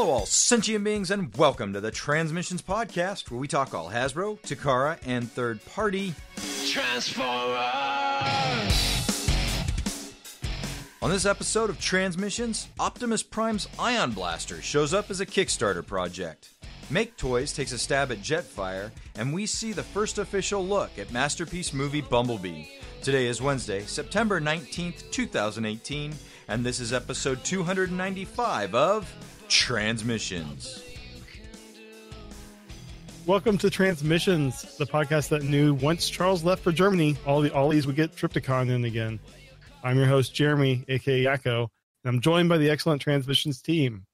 Hello, all sentient beings, and welcome to the Transmissions Podcast, where we talk all Hasbro, Takara, and third party. Transformers! On this episode of Transmissions, Optimus Prime's Ion Blaster shows up as a Kickstarter project. Make Toys takes a stab at Jetfire, and we see the first official look at masterpiece movie Bumblebee. Today is Wednesday, September 19th, 2018, and this is episode 295 of Transmissions. Welcome to Transmissions, the podcast that knew once Charles left for Germany, all the Ollies would get Trypticon in again. I'm your host, Jeremy, aka Yakko, and I'm joined by the excellent Transmissions team.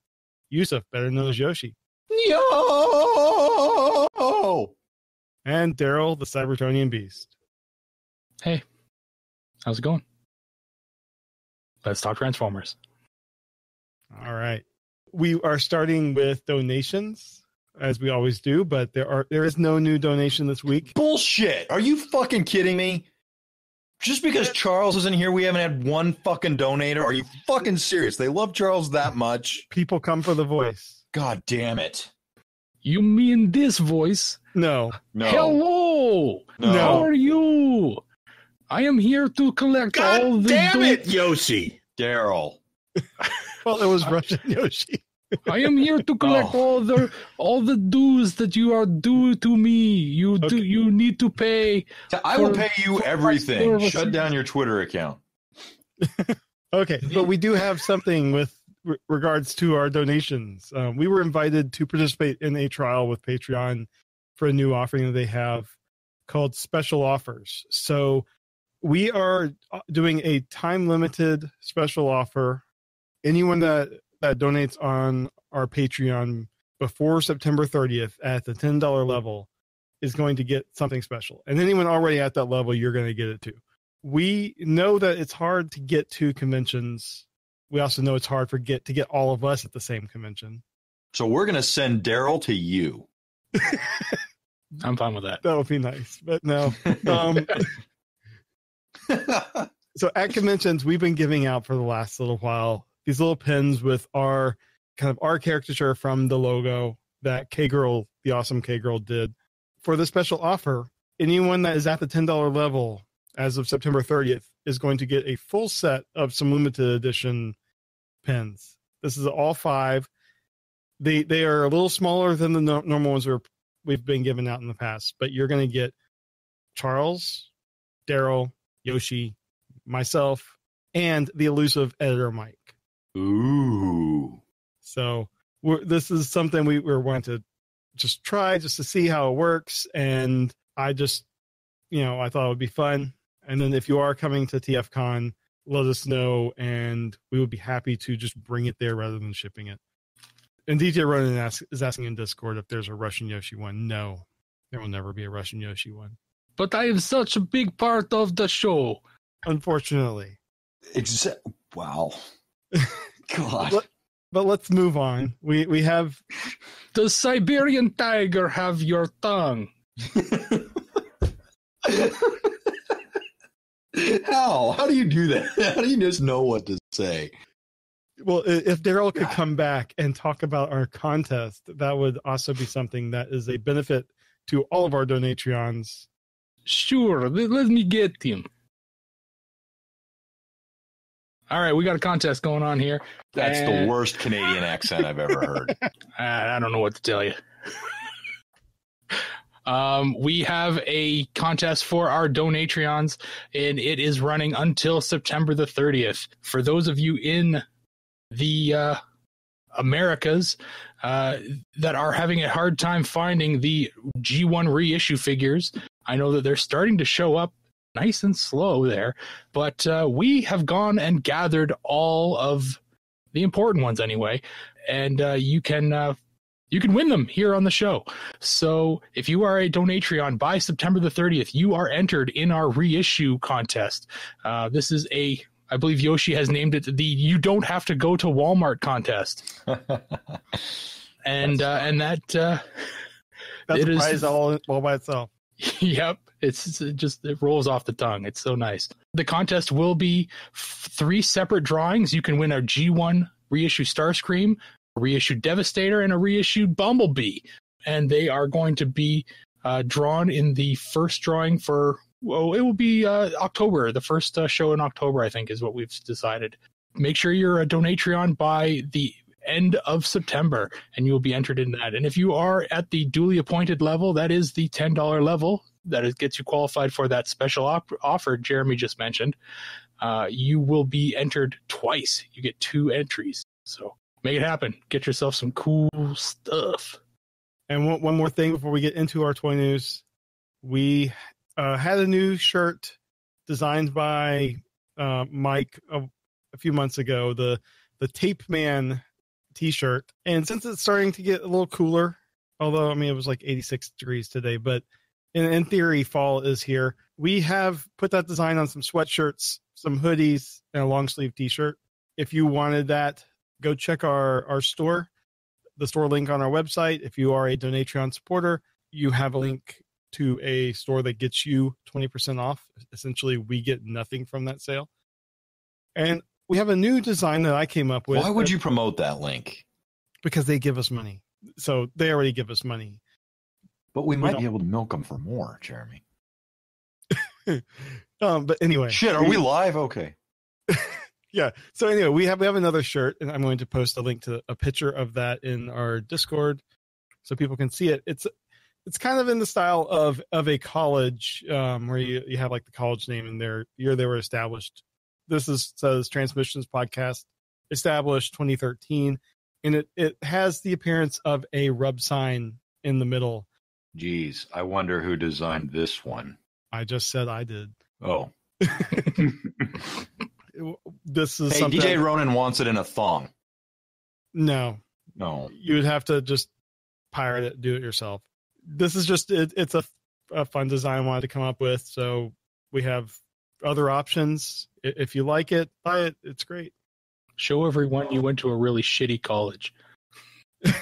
Yusuf, better known as Yoshi, Yo! and Daryl, the Cybertronian Beast. Hey, how's it going? Let's talk Transformers. All right. We are starting with donations, as we always do, but there are there is no new donation this week. Bullshit! Are you fucking kidding me? Just because Charles isn't here, we haven't had one fucking donator? Are you fucking serious? They love Charles that much? People come for the voice. God damn it. You mean this voice? No. No. Hello! No. How are you? I am here to collect all the damn do- it, Yoshi! Daryl. Well, it was Russian Yoshi. I am here to collect Oh. all the all the dues that you are due to me. You do you need to pay. I will For- pay you everything. Shut down your Twitter account. Okay, but we do have something with re- regards to our donations. Um, we were invited to participate in a trial with Patreon for a new offering that they have called Special Offers. So we are uh, doing a time limited special offer. Anyone that that donates on our Patreon before September 30th at the $10 level is going to get something special. And anyone already at that level, you're going to get it too we know that it's hard to get to conventions. We also know it's hard for get to get all of us at the same convention. So we're going to send Daryl to you. I'm fine with that. That would be nice, but no. Um, so at conventions, we've been giving out for the last little while these little pins with our kind of our caricature from the logo that K Girl, the awesome K Girl, did for the special offer. Anyone that is at the ten dollar level as of September 30th is going to get a full set of some limited edition pins. This is all five. They they are a little smaller than the no- normal ones we're, we've been given out in the past, but you're going to get Charles, Daryl, Yoshi, myself, and the elusive editor Mike. Ooh. So we're, this is something we we're wanting to just try just to see how it works. And I just, you know, I thought it would be fun. And then if you are coming to TFCon, let us know, and we would be happy to just bring it there rather than shipping it. And DJ Ronan ask, is asking in Discord if there's a Russian Yoshi one. No, there will never be a Russian Yoshi one, But I am such a big part of the show. unfortunately. Exa- wow. God. But, but let's move on. We we have The Siberian tiger have your tongue. How? How do you do that? How do you just know what to say? Well, if Daryl could come back and talk about our contest, that would also be something that is a benefit to all of our Donatreons. Sure, let, let me get him. All right, we got a contest going on here. That's Eh. the worst Canadian accent I've ever heard. I, don't know what to tell you. um, we have a contest for our Donatreons, and it is running until September the 30th. For those of you in the uh, Americas uh, that are having a hard time finding the G1 reissue figures, I know that they're starting to show up nice and slow there, but uh, we have gone and gathered all of the important ones anyway, and uh, you can uh, you can win them here on the show. So if you are a Donatreon by September the 30th, you are entered in our reissue contest. Uh, this is a I believe Yoshi has named it the "You Don't Have to Go to Walmart" contest, and uh, and that uh, That's It a is- prize all, all by itself. yep it's, it's just it rolls off the tongue it's so nice the contest will be f- three separate drawings you can win our g1 reissue starscream a reissued Devastator, and a reissued Bumblebee. And they are going to be uh, drawn in the first drawing for, well, it will be uh, October. The first uh, show in October, I think, is what we've decided. Make sure you're a Donatreon by the end of September, and you will be entered in that. And if you are at the duly appointed level, that is the $10 level, that gets you qualified for that special op- offer Jeremy just mentioned. Uh, you will be entered twice. You get two entries. So make it happen. Get yourself some cool stuff. And one, one more thing before we get into our toy news, we uh, had a new shirt designed by uh, Mike a few months ago. The the Tape Man T-shirt, and since it's starting to get a little cooler, although I mean it was like 86 degrees today, but in, in theory, fall is here. We have put that design on some sweatshirts, some hoodies, and a long sleeve T-shirt. If you wanted that, go check our our store the store link on our website. If you are a Donatreon supporter, you have a link to a store that gets you 20% off. Essentially, we get nothing from that sale. And we have a new design that I came up with. Why would you promote that link? Because they give us money. So they already give us money. But we We might don't- be able to milk them for more, Jeremy. Um, but anyway, Shit, are we live? Okay. yeah. So anyway, we have we have another shirt, and I'm going to post a link to a picture of that in our Discord, so people can see it. It's it's kind of in the style of of a college, um, where you you have like the college name and their year they were established. This is says Transmissions Podcast established 2013, and it it has the appearance of a rub sign in the middle. Jeez, I wonder who designed this one. I just said I did. Oh. This is Hey, something. DJ Ronan wants it in a thong. no, No. you would have to just pirate it, do it yourself. This is just it, it's a, a fun design I wanted to come up with. So we have other options. If you like it, buy it. It's great. Show everyone you went to a really shitty college.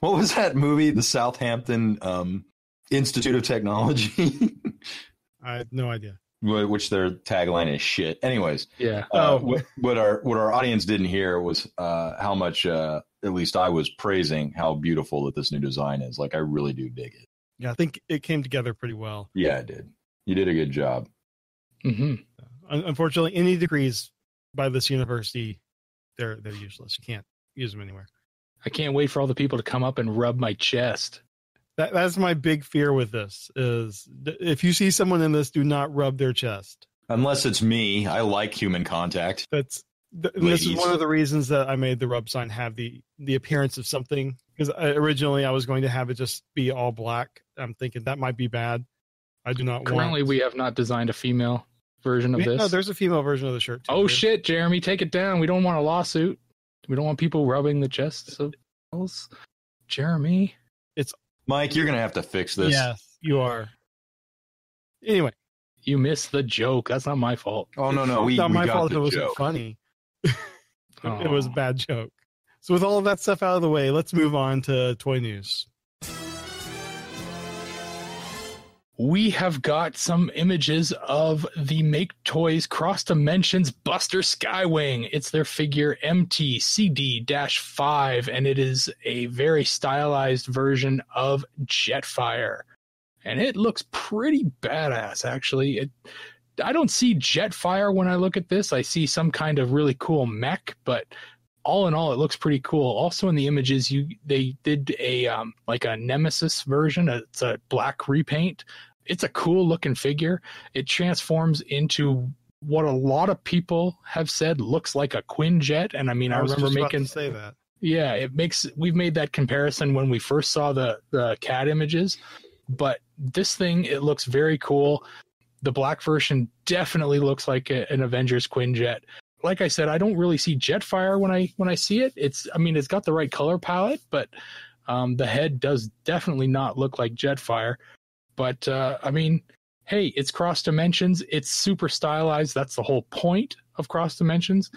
What was that movie? The Southampton um, Institute of Technology, I have no idea. Which their tagline is shit. Anyways, Yeah. uh, Oh. what, what our what our audience didn't hear was uh, how much, uh, at least I was praising how beautiful that this new design is. Like I really do dig it. Yeah, I think it came together pretty well. Yeah, it did. You did a good job. hmm Unfortunately, any degrees by this university, they're they're useless. You can't use them anywhere. I can't wait for all the people to come up and rub my chest. That that's my big fear with this is if you see someone in this, do not rub their chest. Unless it's me, I like human contact. that's th- this is one of the reasons that I made the rub sign have the the appearance of something because originally I was going to have it just be all black. I'm thinking that might be bad. I do not Currently, want. we have not designed a female version of We- this. No, there's a female version of the shirt. Too. oh There's- shit, Jeremy, take it down. We don't want a lawsuit. We don't want people rubbing the chests of girls. Jeremy, it's Mike, you're gonna have to fix this. Yes, you are. Anyway, you missed the joke. That's not my fault. Oh no, no, we, it's not we my got fault the it wasn't joke. funny. It was a bad joke. So with all of that stuff out of the way, let's move on to toy news. We have got some images of the Make Toys Cross Dimensions Buster Skywing. It's their figure MTCD 5, and it is a very stylized version of Jetfire. And it looks pretty badass, actually. It, I don't see Jetfire when I look at this. I see some kind of really cool mech, but all in all, it looks pretty cool. Also, in the images, you they did a um, like a Nemesis version. It's a black repaint it's a cool looking figure. It transforms into what a lot of people have said looks like a Quinjet. And I mean, I, was remember just about to making, say that. yeah, it makes, we've made that comparison when we first saw the, the cat images, but this thing, it looks very cool. The black version definitely looks like a, an Avengers Quinjet. Like I said, I don't really see Jetfire when I, when I see it. It's, I mean, it's got the right color palette, but um, the head does definitely not look like Jetfire. But uh, I mean, hey, it's cross dimensions. It's super stylized. That's the whole point of cross dimensions.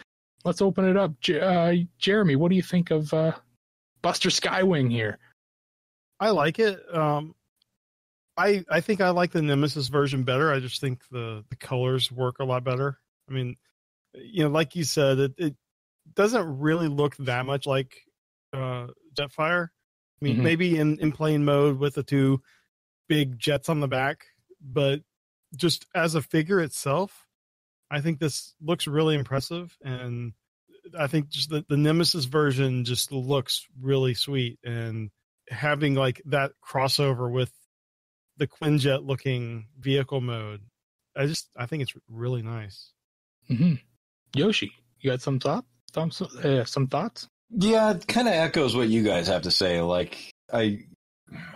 Let's open it up. J- uh, Jeremy, what do you think of uh, Buster Skywing here? I like it. Um, I I think I like the Nemesis version better. I just think the the colors work a lot better. I mean, you know, like you said, it, it doesn't really look that much like uh, Jetfire. I mean, Mhm. maybe in in plane mode with the two big jets on the back, but just as a figure itself, I think this looks really impressive, and I think just the, the Nemesis version just looks really sweet, and having like that crossover with the Quinjet looking vehicle mode, I just I think it's really nice. hmm Yoshi, you got some thought? Some uh, some thoughts? Yeah, it kind of echoes what you guys have to say. Like I,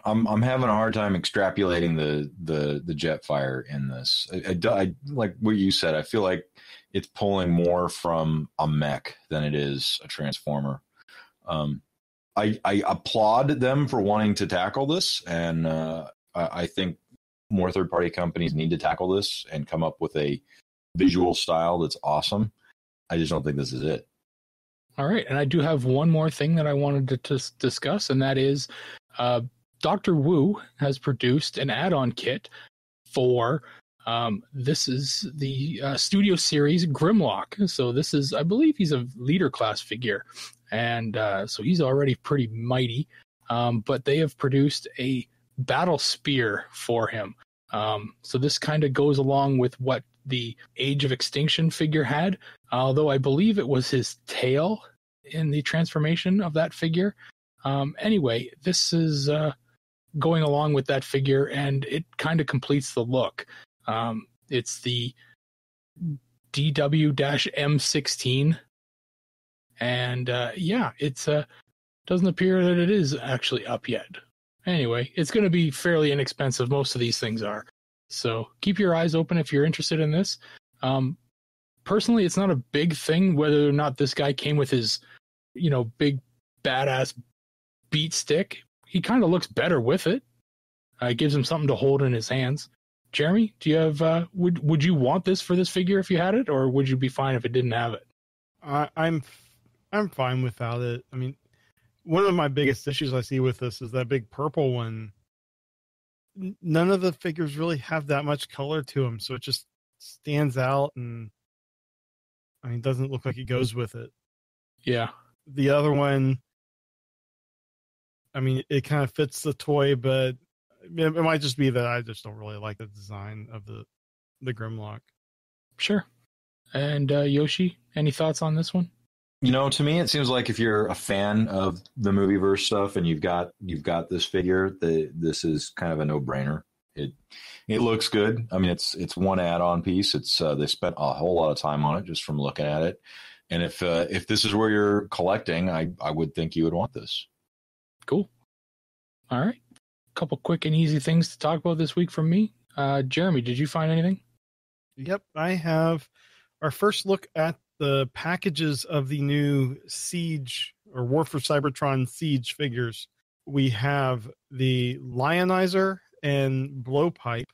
I'm I'm having a hard time extrapolating the the the Jetfire in this. I, I I- like what you said. I feel like it's pulling more from a mech than it is a transformer. Um, I I applaud them for wanting to tackle this, and uh, I, I think more third party companies need to tackle this and come up with a visual style that's awesome. I just don't think this is it. All right, and I do have one more thing that I wanted to tis- discuss, and that is uh, Doctor Wu has produced an add-on kit for um, this is the uh, studio series Grimlock. So this is, I believe, he's a leader class figure, and uh, so he's already pretty mighty. Um, but they have produced a battle spear for him. Um, so this kind of goes along with what the Age of Extinction figure had although I believe it was his tail in the transformation of that figure. Um, anyway, this is uh, going along with that figure, and it kind of completes the look. Um, it's the DW-M16, and uh, yeah, it's uh, doesn't appear that it is actually up yet. Anyway, it's going to be fairly inexpensive. Most of these things are, so keep your eyes open if you're interested in this. Um, personally it's not a big thing whether or not this guy came with his you know big badass beat stick he kind of looks better with it uh, it gives him something to hold in his hands jeremy do you have uh would would you want this for this figure if you had it or would you be fine if it didn't have it I, I'm I'm fine without it. I mean, one of my biggest issues I see with this is that big purple one. None of the figures really have that much color to them, so it just stands out, and I mean, doesn't look like it goes with it. yeah The other one, I mean, it kind of fits the toy, but it, it might just be that I just don't really like the design of the the Grimlock. sure and uh yoshi any thoughts on this one You know, to me, it seems like if you're a fan of the movieverse stuff and you've got you've got this figure, the this is kind of a no brainer. It it looks good. I mean, it's it's one add-on piece. It's uh, they spent a whole lot of time on it just from looking at it. And if uh, if this is where you're collecting, I I would think you would want this. Cool. All right. A couple quick and easy things to talk about this week from me. Uh jeremy did you find anything? Yep, I have our first look at the packages of the new Siege or War for Cybertron Siege figures. We have the Lionizer and Blowpipe,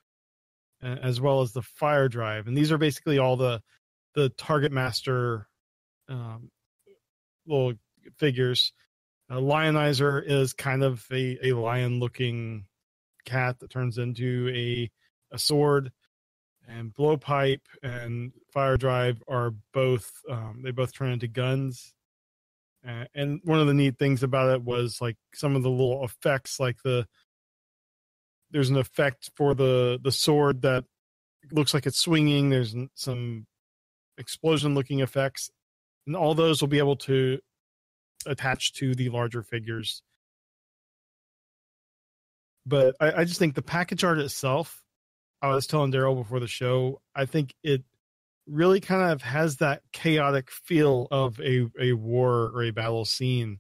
uh, as well as the Fire Drive, and these are basically all the the Target Master um, little figures. Uh, Lionizer is kind of a, a lion-looking cat that turns into a a sword and blowpipe and fire drive are both um, they both turn into guns. Uh, and one of the neat things about it was like some of the little effects like the there's an effect for the the sword that looks like it's swinging there's some explosion looking effects and all those will be able to attach to the larger figures but I, I just think the package art itself I was telling Daryl before the show, I think it really kind of has that chaotic feel of a, a war or a battle scene.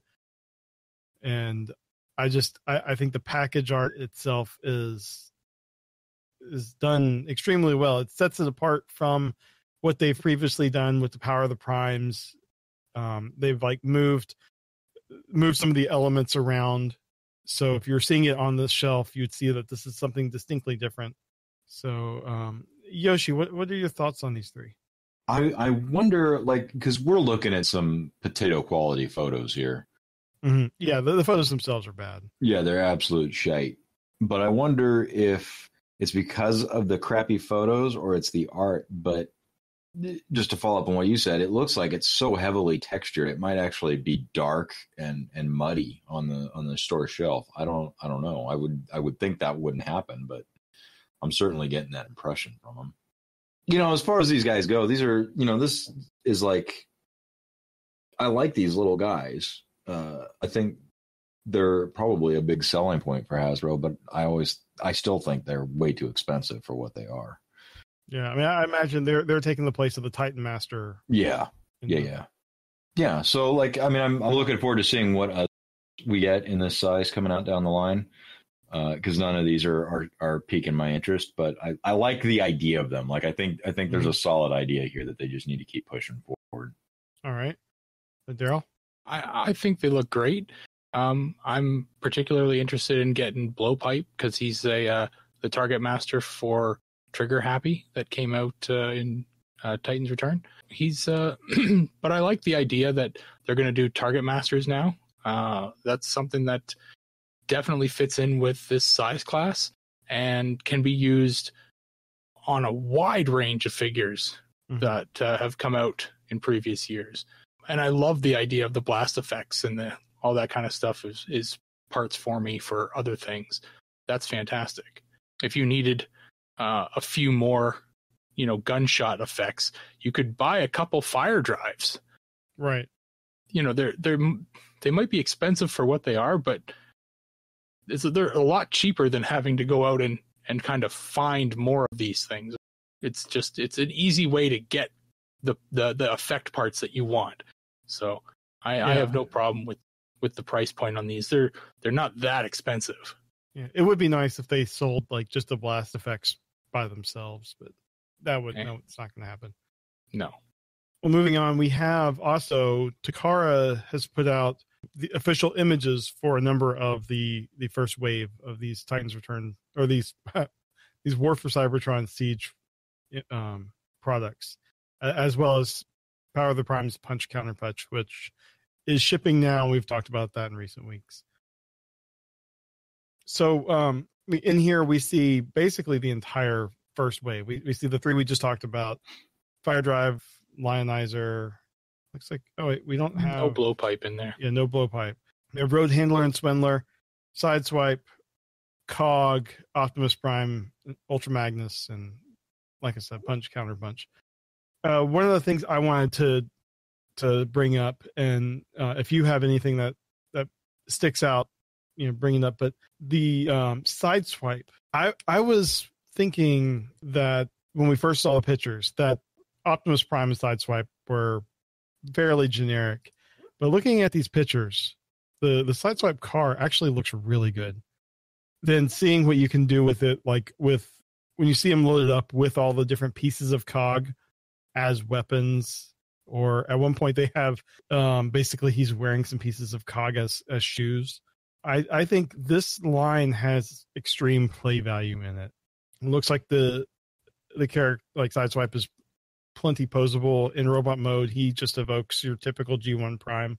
And I just I, I think the package art itself is is done extremely well. It sets it apart from what they've previously done with the power of the primes. Um, they've like moved moved some of the elements around. So if you're seeing it on the shelf, you'd see that this is something distinctly different. So, um, Yoshi, what what are your thoughts on these three? I I wonder like because we're looking at some potato quality photos here. Mm-hmm. Yeah, the, the photos themselves are bad. Yeah, they're absolute shite. But I wonder if it's because of the crappy photos or it's the art. But just to follow up on what you said, it looks like it's so heavily textured. It might actually be dark and and muddy on the on the store shelf. I don't I don't know. I would I would think that wouldn't happen, but I'm certainly getting that impression from them. You know, as far as these guys go, these are you know this is like I like these little guys. Uh, I think they're probably a big selling point for Hasbro, but I always I still think they're way too expensive for what they are. Yeah, I mean, I imagine they're they're taking the place of the Titan Master. Yeah, yeah, yeah, yeah. So, like, I mean, I'm I'm looking forward to seeing what uh, we get in this size coming out down the line, because uh, none of these are, are are piquing my interest. But I I like the idea of them. Like, I think I think there's mm-hmm. a solid idea here that they just need to keep pushing forward. All right, uh, Daryl. I I think they look great. Um, I'm particularly interested in getting Blowpipe because he's a uh, the target master for Trigger Happy that came out uh, in uh, Titan's Return. He's, uh, but I like the idea that they're going to do Target Masters now. Uh, that's something that definitely fits in with this size class and can be used on a wide range of figures mm-hmm. that uh, have come out in previous years. And I love the idea of the blast effects and the all that kind of stuff is is parts for me for other things. That's fantastic. If you needed uh, a few more, you know, gunshot effects, you could buy a couple fire drives. Right. You know, they're they're they might be expensive for what they are, but it's, they're a lot cheaper than having to go out and and kind of find more of these things. It's just it's an easy way to get the the the effect parts that you want. So I, yeah. I have no problem with with the price point on these. They're they're not that expensive. Yeah, it would be nice if they sold like just the blast effects by themselves, but that would no, it's not going to happen. No. Well, moving on, we have also Takara has put out the official images for a number of the the first wave of these Titans Return or these these War for Cybertron Siege um, products, as well as Power of the Primes Punch Counter Punch, which is shipping now. We've talked about that in recent weeks. So um, in here we see basically the entire first wave. We we see the three we just talked about: fire drive, lionizer. Looks like oh wait, we don't have no blowpipe in there. Yeah, no blowpipe. We have road handler and swindler, sideswipe, cog, Optimus Prime, Ultra Magnus, and like I said, punch counter punch. Uh, one of the things I wanted to to bring up, and uh, if you have anything that that sticks out you know bringing up but the um side swipe i i was thinking that when we first saw the pictures that optimus prime and side swipe were fairly generic but looking at these pictures the the side swipe car actually looks really good. Then seeing what you can do with it like with when you see them loaded up with all the different pieces of cog as weapons or at one point they have um basically he's wearing some pieces of cog as as shoes I, I think this line has extreme play value in it. It looks like the the character like sideswipe is plenty posable in robot mode. He just evokes your typical G1 Prime.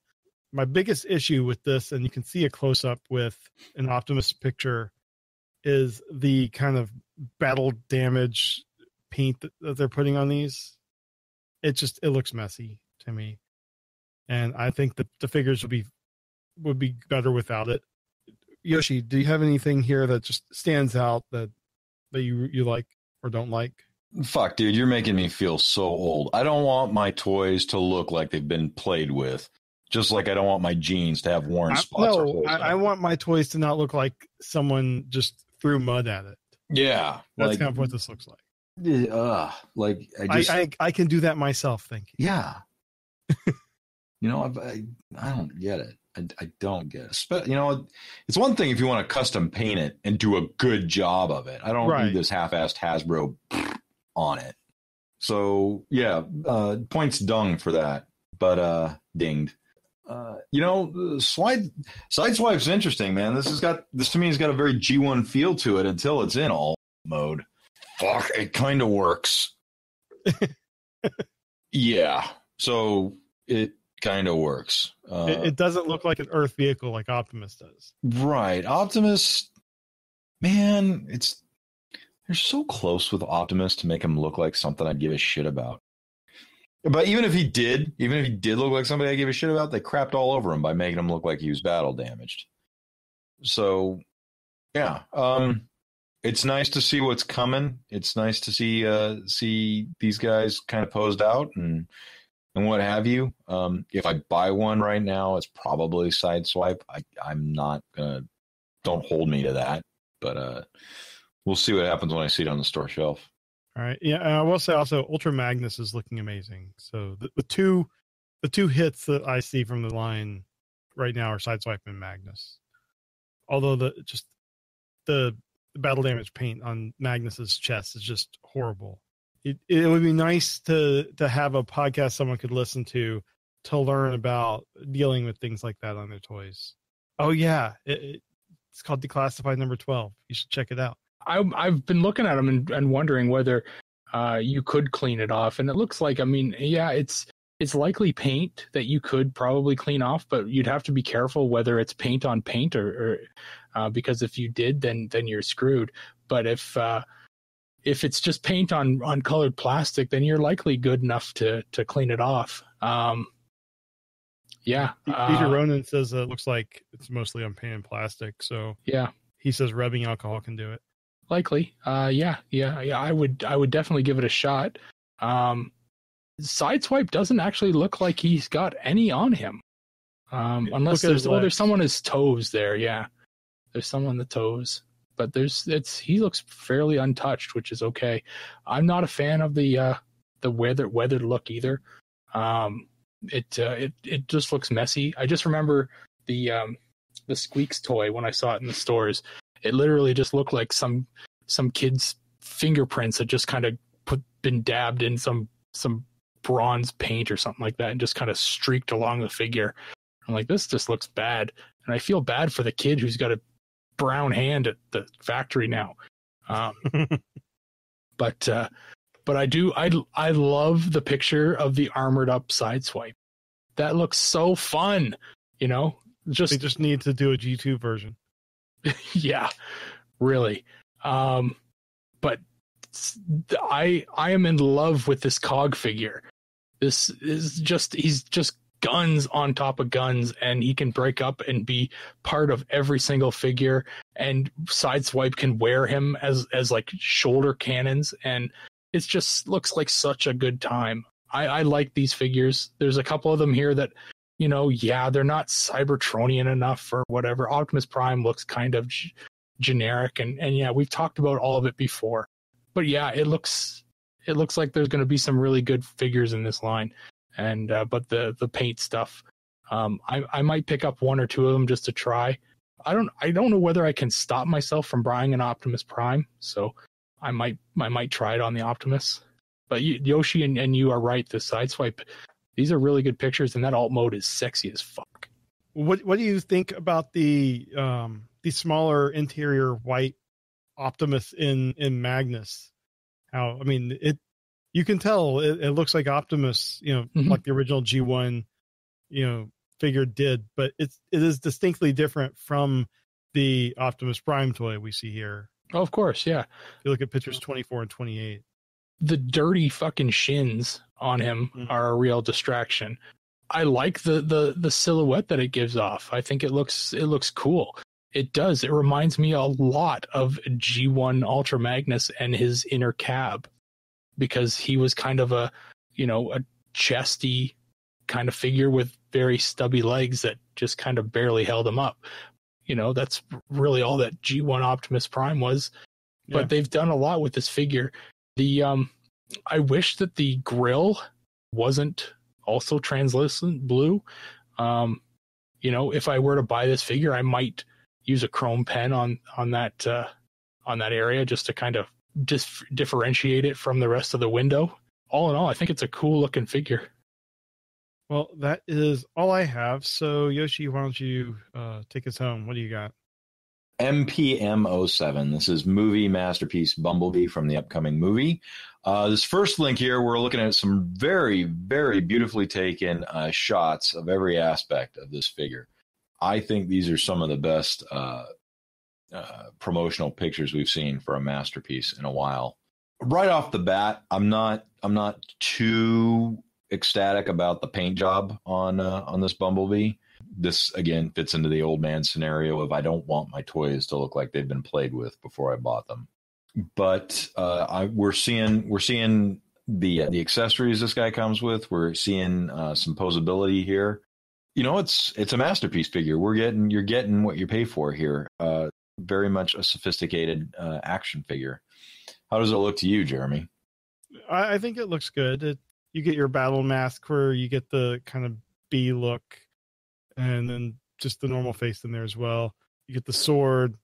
My biggest issue with this, and you can see a close up with an Optimus picture, is the kind of battle damage paint that, that they're putting on these. It just it looks messy to me, and I think that the figures would be would be better without it. Yoshi, do you have anything here that just stands out that that you you like or don't like? Fuck, dude, you're making me feel so old. I don't want my toys to look like they've been played with. Just like I don't want my jeans to have worn spots. no, I, I, want my toys to not look like someone just threw mud at it. Yeah, that's like, kind of what this looks like. Uh, like I, just, I, I, I can do that myself. Thank you. Yeah. you know, I, I I don't get it. I, I don't get it. You know, it's one thing if you want to custom paint it and do a good job of it. I don't right. need this half-assed Hasbro on it. So yeah, uh, points dung for that, but uh, dinged. Uh, you know, slide sideswipe's interesting, man. This has got this to me has got a very G1 feel to it until it's in all mode. Fuck, it kind of works. yeah, so it kind of works. Uh, it, it, doesn't look like an Earth vehicle like Optimus does. Right, Optimus. Man, it's they're so close with Optimus to make him look like something I'd give a shit about. But even if he did, even if he did look like somebody I gave a shit about, they crapped all over him by making him look like he was battle damaged. So, yeah, um, it's nice to see what's coming. It's nice to see uh, see these guys kind of posed out and and what have you. Um, if I buy one right now, it's probably Sideswipe. I, I'm not gonna. Don't hold me to that, but uh, we'll see what happens when I see it on the store shelf. All right. Yeah, and I will say also Ultra Magnus is looking amazing. So the, the two the two hits that I see from the line right now are Sideswipe and Magnus. Although the just the battle damage paint on Magnus's chest is just horrible. It it would be nice to to have a podcast someone could listen to to learn about dealing with things like that on their toys. Oh yeah, it, it, it's called Declassified Number Twelve. You should check it out. I, I've been looking at them and, and wondering whether uh, you could clean it off, and it looks like I mean, yeah, it's it's likely paint that you could probably clean off, but you'd have to be careful whether it's paint on paint or, or uh, because if you did, then then you're screwed. But if uh, if it's just paint on on colored plastic, then you're likely good enough to to clean it off. Um, yeah, Peter uh, Ronan says it looks like it's mostly on paint and plastic. So yeah, he says rubbing alcohol can do it likely. Uh, yeah, yeah, yeah. I would, I would definitely give it a shot. Um, Sideswipe doesn't actually look like he's got any on him, um, unless there's oh, there's someone his toes there. Yeah, there's someone on the toes, but there's it's he looks fairly untouched, which is okay. I'm not a fan of the uh, the weather weathered look either. Um, it uh, it it just looks messy. I just remember the um, the Squeeks toy when I saw it in the stores. It literally just looked like some some kid's fingerprints had just kind of put been dabbed in some some bronze paint or something like that and just kind of streaked along the figure. I'm like, this just looks bad. And I feel bad for the kid who's got a brown hand at the factory now. Um, but uh, but I do I I love the picture of the armored up sideswipe. That looks so fun. You know, just they just need to do a G2 version. yeah, really. Um, but I I am in love with this cog figure. This is just he's just guns on top of guns and he can break up and be part of every single figure and sideswipe can wear him as as like shoulder cannons and it just looks like such a good time i i like these figures there's a couple of them here that you know, yeah, they're not Cybertronian enough or whatever. Optimus Prime looks kind of g- generic, and and yeah, we've talked about all of it before. But yeah, it looks it looks like there's going to be some really good figures in this line, and uh, but the the paint stuff, um, I I might pick up one or two of them just to try. I don't I don't know whether I can stop myself from buying an Optimus Prime, so I might I might try it on the Optimus. But you, Yoshi and, and you are right. The sideswipe these are really good pictures, and that alt mode is sexy as fuck. What What do you think about the um the smaller interior white Optimus in in Magnus? How I mean it, you can tell it, it looks like Optimus, you know, mm-hmm. like the original G one, you know, figure did, but it's it is distinctly different from the Optimus Prime toy we see here. Oh, of course, yeah. If you look at pictures twenty four and twenty eight the dirty fucking shins on him mm-hmm. are a real distraction. I like the the the silhouette that it gives off. I think it looks it looks cool. It does. It reminds me a lot of G1 Ultra Magnus and his inner cab because he was kind of a, you know, a chesty kind of figure with very stubby legs that just kind of barely held him up. You know, that's really all that G1 Optimus Prime was. But yeah. they've done a lot with this figure the um, I wish that the grill wasn't also translucent blue. Um, you know, if I were to buy this figure, I might use a chrome pen on on that uh, on that area just to kind of just differentiate it from the rest of the window. All in all, I think it's a cool looking figure. Well, that is all I have. So Yoshi, why don't you uh, take us home? What do you got? MPM07. This is movie masterpiece Bumblebee from the upcoming movie. Uh, this first link here, we're looking at some very, very beautifully taken uh, shots of every aspect of this figure. I think these are some of the best uh, uh promotional pictures we've seen for a masterpiece in a while. Right off the bat, I'm not, I'm not too ecstatic about the paint job on uh, on this Bumblebee. This again fits into the old man scenario of I don't want my toys to look like they've been played with before I bought them. But uh, I, we're seeing we're seeing the the accessories this guy comes with. We're seeing uh, some posability here. You know, it's it's a masterpiece figure. We're getting you're getting what you pay for here. Uh, very much a sophisticated uh, action figure. How does it look to you, Jeremy? I, I think it looks good. It, you get your battle mask where you get the kind of B look, and then just the normal face in there as well. You get the sword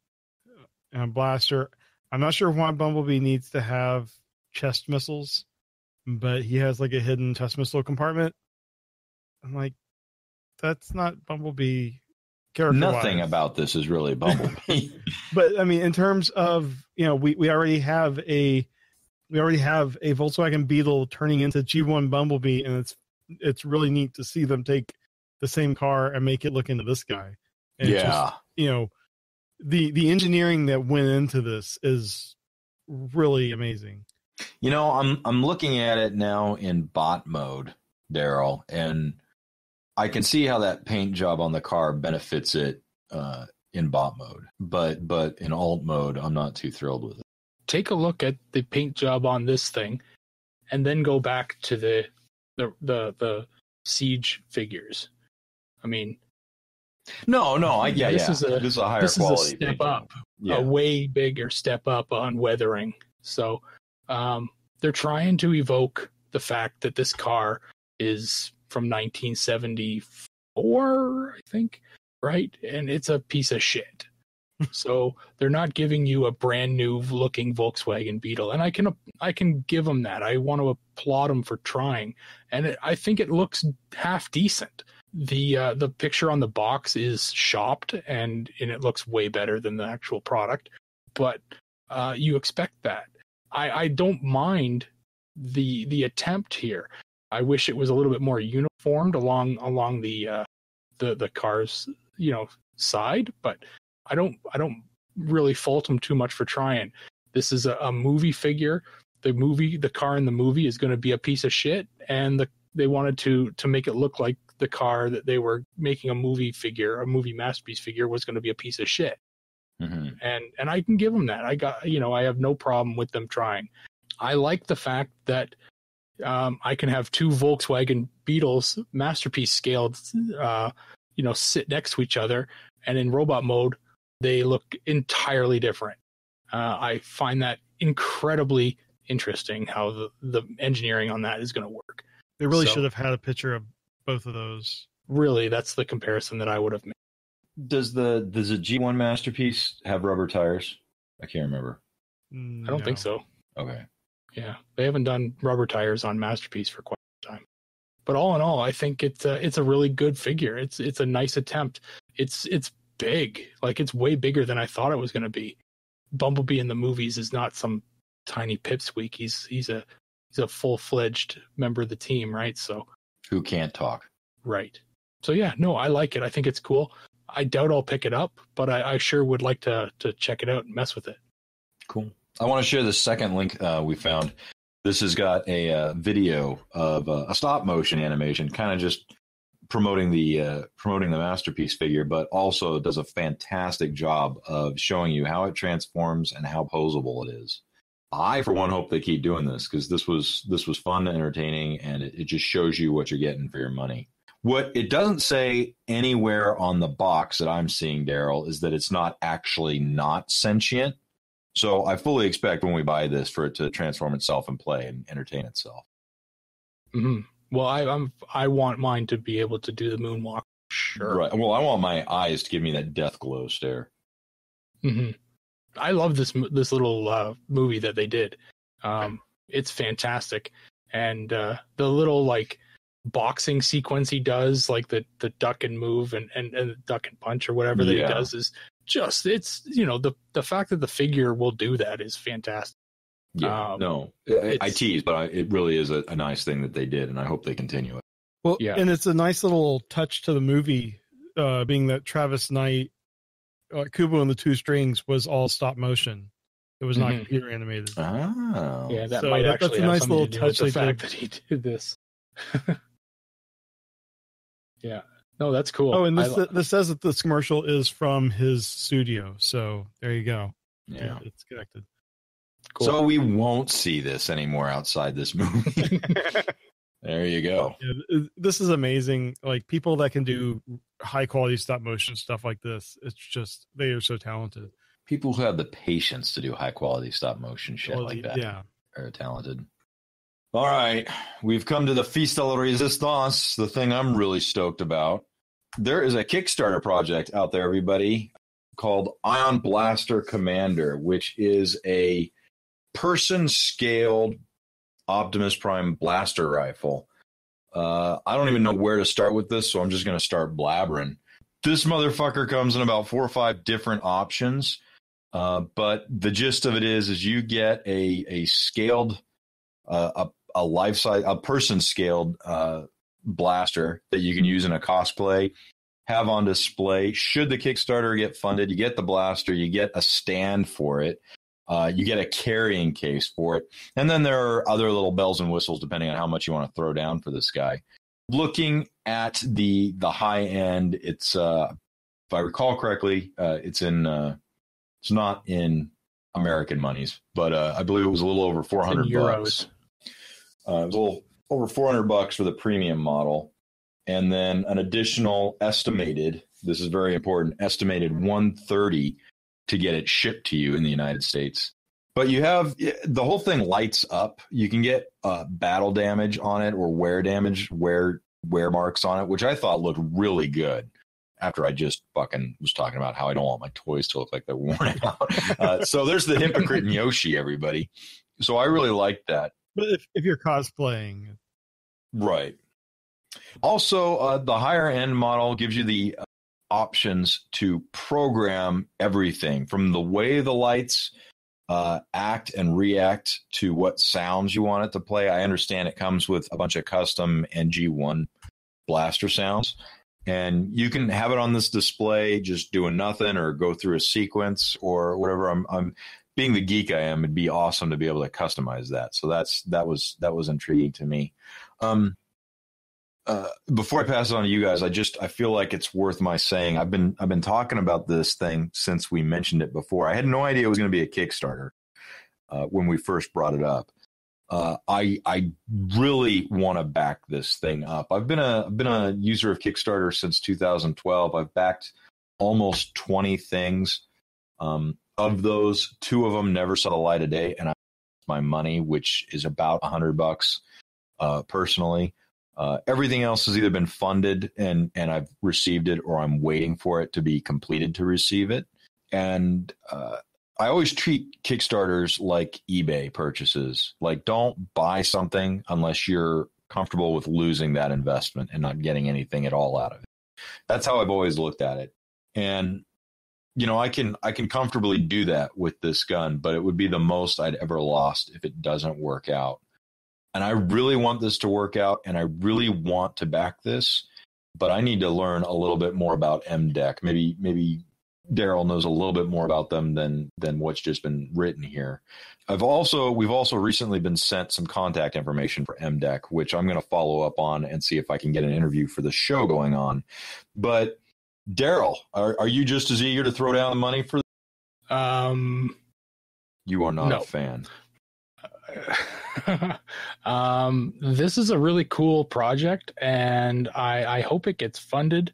and blaster. I'm not sure why Bumblebee needs to have chest missiles, but he has like a hidden chest missile compartment. I'm like, that's not Bumblebee. Nothing about this is really Bumblebee. but I mean, in terms of you know, we we already have a we already have a Volkswagen Beetle turning into G1 Bumblebee, and it's it's really neat to see them take the same car and make it look into this guy. And yeah, just, you know, the the engineering that went into this is really amazing. You know, I'm I'm looking at it now in bot mode, Daryl, and I can see how that paint job on the car benefits it uh, in bot mode, but but in alt mode, I'm not too thrilled with it. Take a look at the paint job on this thing, and then go back to the the the, the siege figures. I mean, no, no, I yeah, this yeah. is a this is a higher this quality is a step up, Yeah. a way bigger step up on weathering. So um, they're trying to evoke the fact that this car is from 1974, I think, right? And it's a piece of shit. so they're not giving you a brand new looking Volkswagen Beetle, and I can I can give them that. I want to applaud them for trying, and it, I think it looks half decent. The uh, the picture on the box is shopped, and and it looks way better than the actual product, but uh, you expect that. I I don't mind the the attempt here. I wish it was a little bit more uniformed along along the uh, the the car's you know side, but I don't I don't really fault them too much for trying. This is a, a movie figure. The movie, the car in the movie is going to be a piece of shit, and the they wanted to to make it look like the car that they were making a movie figure, a movie masterpiece figure, was going to be a piece of shit. Mhm. And and I can give them that. I got you know I have no problem with them trying. I like the fact that um, I can have two Volkswagen Beetles masterpiece scaled, uh, you know, sit next to each other, and in robot mode, they look entirely different. Uh, I find that incredibly interesting how the, the engineering on that is going to work. They really So- should have had a picture of both of those. Really, that's the comparison that I would have made. Does the does the G1 masterpiece have rubber tires? I can't remember. I don't think so. Okay. Yeah, they haven't done rubber tires on Masterpiece for quite some time. But all in all, I think it's a, it's a really good figure. It's it's a nice attempt. It's it's big, like it's way bigger than I thought it was going to be. Bumblebee in the movies is not some tiny pipsqueak. He's he's a he's a full fledged member of the team, right? So Who can't talk? right. So yeah, no, I like it. I think it's cool. I doubt I'll pick it up, but I, I sure would like to to check it out and mess with it. Cool. I want to share the second link uh, we found. This has got a uh, video of uh, a stop motion animation, kind of just promoting the uh, promoting the masterpiece figure, but also does a fantastic job of showing you how it transforms and how posable it is. I, for one, hope they keep doing this because this was this was fun and entertaining, and it, it just shows you what you're getting for your money. What it doesn't say anywhere on the box that I'm seeing, Daryl, is that it's not actually not sentient. So I fully expect when we buy this for it to transform itself and play and entertain itself. hmm Well, I, I'm I want mine to be able to do the moonwalk. Sure. Right. Well, I want my eyes to give me that death glow stare. hmm I love this this little uh, movie that they did. Um, it's fantastic, and uh, the little like boxing sequence he does, like the the duck and move and and, and duck and punch or whatever that Yeah. he does, is just it's you know the the fact that the figure will do that is fantastic. Yeah. Um, no, I, I tease, but I, it really is a, a nice thing that they did, and I hope they continue it. Well, Yeah. and it's a nice little touch to the movie, uh, being that Travis Knight, uh, Kubo and the Two Strings was all stop motion. It was not Mhm. computer animated. Oh. Yeah, that So might that- actually that's a nice something little to do with touch the fact did. that he did this. yeah. No, that's cool. Oh, and this I- this says that this commercial is from his studio. So there you go. Yeah. it's connected. cool. So we won't see this anymore outside this movie. there you go. Yeah, this is amazing. Like people that can do high quality stop motion stuff like this. It's just they are so talented. People who have the patience to do high quality stop motion shit Well, like that Yeah. are talented. All right, we've come to the Feast de la Resistance, the thing I'm really stoked about. There is a Kickstarter project out there, everybody, called Ion Blaster Commander, which is a person scaled Optimus Prime blaster rifle. Uh, I don't even know where to start with this, so I'm just going to start blabbering. This motherfucker comes in about four or five different options. Uh, but the gist of it is, is you get a a scaled, uh, a a life size, a person scaled uh, blaster that you can use in a cosplay, have on display. Should the Kickstarter get funded, you get the blaster, you get a stand for it, uh, you get a carrying case for it, and then there are other little bells and whistles depending on how much you want to throw down for this guy. Looking at the the high end, it's uh, if I recall correctly, uh, it's in. Uh, it's not in American monies, but uh, I believe it was a little over four hundred euros. bucks. Uh, it was a little over four hundred bucks for the premium model, and then an additional estimated. This is very important. Estimated one thirty to get it shipped to you in the United States. But you have the whole thing lights up. You can get uh, battle damage on it or wear damage, wear wear marks on it, which I thought looked really good after I just fucking was talking about how I don't want my toys to look like they're worn out. Uh, so there's the hypocrite and Yoshi, everybody. So I really like that. But if, if you're cosplaying, Right. Also, uh, the higher end model gives you the uh, options to program everything from the way the lights uh, act and react to what sounds you want it to play. I understand it comes with a bunch of custom NG1 blaster sounds. And you can have it on this display just doing nothing or go through a sequence or whatever. I'm, I'm being the geek I am, it'd be awesome to be able to customize that. So that's that was that was intriguing to me. Um, uh, before I pass it on to you guys, I just I feel like it's worth my saying. I've been I've been talking about this thing since we mentioned it before. I had no idea it was going to be a Kickstarter uh, when we first brought it up. Uh, I I really want to back this thing up. I've been a I've been a user of Kickstarter since 2012. I've backed almost 20 things. Um, of those, two of them never saw the light of day, and I my money, which is about hundred bucks, uh, personally. Uh, everything else has either been funded and and I've received it, or I'm waiting for it to be completed to receive it. And uh, I always treat Kickstarters like eBay purchases. Like, don't buy something unless you're comfortable with losing that investment and not getting anything at all out of it. That's how I've always looked at it. And you know, I can I can comfortably do that with this gun, but it would be the most I'd ever lost if it doesn't work out. And I really want this to work out, and I really want to back this, but I need to learn a little bit more about MDEC. Maybe maybe Daryl knows a little bit more about them than than what's just been written here. I've also we've also recently been sent some contact information for MDEC, which I'm going to follow up on and see if I can get an interview for the show going on. But Daryl, are, are you just as eager to throw down the money for? Um, You are not No. a fan. um, this is a really cool project, and I, I hope it gets funded.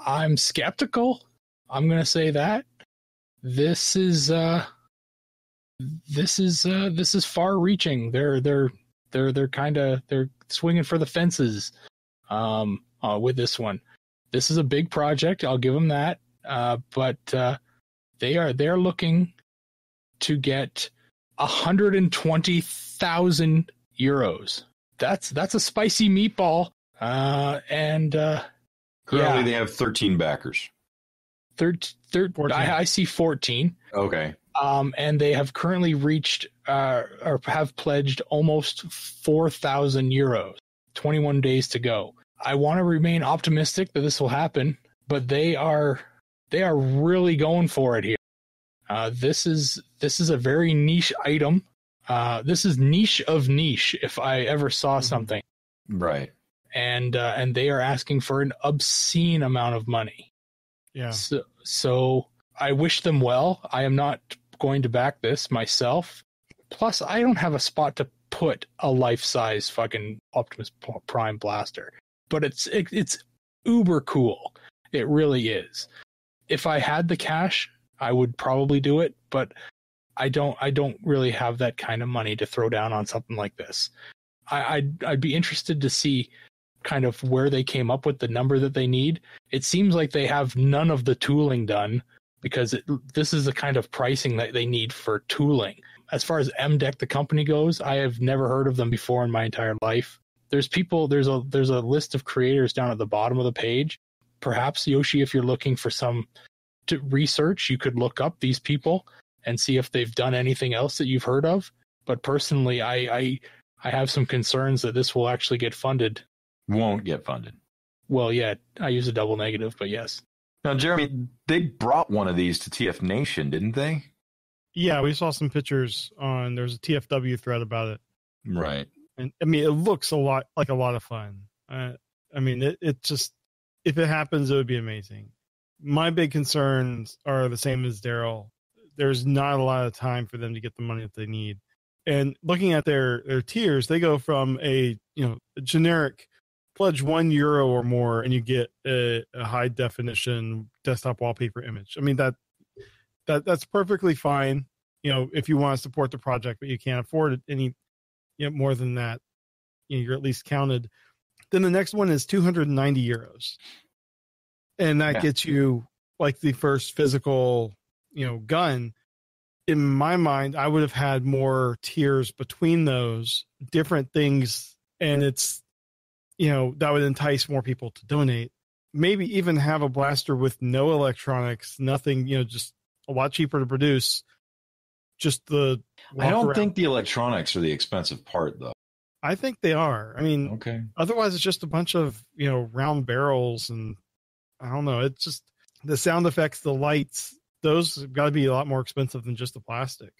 I'm skeptical. I'm gonna say that this is uh, this is uh, this is far-reaching. They're they're they're they're kind of they're swinging for the fences um, uh, with this one. This is a big project. I'll give them that. Uh, but uh, they are they're looking to get 120,000 euros. That's that's a spicy meatball. Uh, and uh, Currently, Yeah. they have 13 backers. third third 14. I, I see 14. Okay. Um, and they have currently reached uh, or have pledged almost 4,000 euros. 21 days to go. I want to remain optimistic that this will happen, but they are they are really going for it here. Uh, this is this is a very niche item. Uh, this is niche of niche. If I ever saw something, Right. and uh, and they are asking for an obscene amount of money. Yeah. So, so I wish them well. I am not going to back this myself. Plus, I don't have a spot to put a life-size fucking Optimus Prime blaster. But it's it, it's uber cool. It really is. If I had the cash, I would probably do it. But I don't. I don't really have that kind of money to throw down on something like this. I, I'd I'd be interested to see kind of where they came up with the number that they need. It seems like they have none of the tooling done because it, this is the kind of pricing that they need for tooling. As far as MDEC the company goes, I have never heard of them before in my entire life. There's people there's a there's a list of creators down at the bottom of the page. Perhaps Yoshi if you're looking for some research, you could look up these people and see if they've done anything else that you've heard of. But personally, I I, I have some concerns that this will actually get funded Won't get funded. well, yeah, I use a double negative, but yes. Now, Jeremy, they brought one of these to TF Nation, didn't they? Yeah, we saw some pictures on there's a TFW thread about it. Right. And I mean it looks a lot like a lot of fun. Uh, I mean it, it just if it happens it would be amazing. My big concerns are the same as Daryl. There's not a lot of time for them to get the money that they need. And looking at their their tiers, they go from a you know a generic pledge one euro or more and you get a, a high definition desktop wallpaper image. I mean that that that's perfectly fine. You know, if you want to support the project, but you can't afford it any you know, more than that, you know, you're at least counted. Then the next one is 290 euros, and that Yeah. gets you like the first physical, you know, gun. In my mind, I would have had more tiers between those different things, and it's, you know, that would entice more people to donate. Maybe even have a blaster with no electronics, nothing, you know, just a lot cheaper to produce. Just the. I don't around. think the electronics are the expensive part, though. I think they are. I mean, Okay. otherwise it's just a bunch of you know round barrels and I don't know. It's just the sound effects, the lights. Those have got to be a lot more expensive than just the plastic.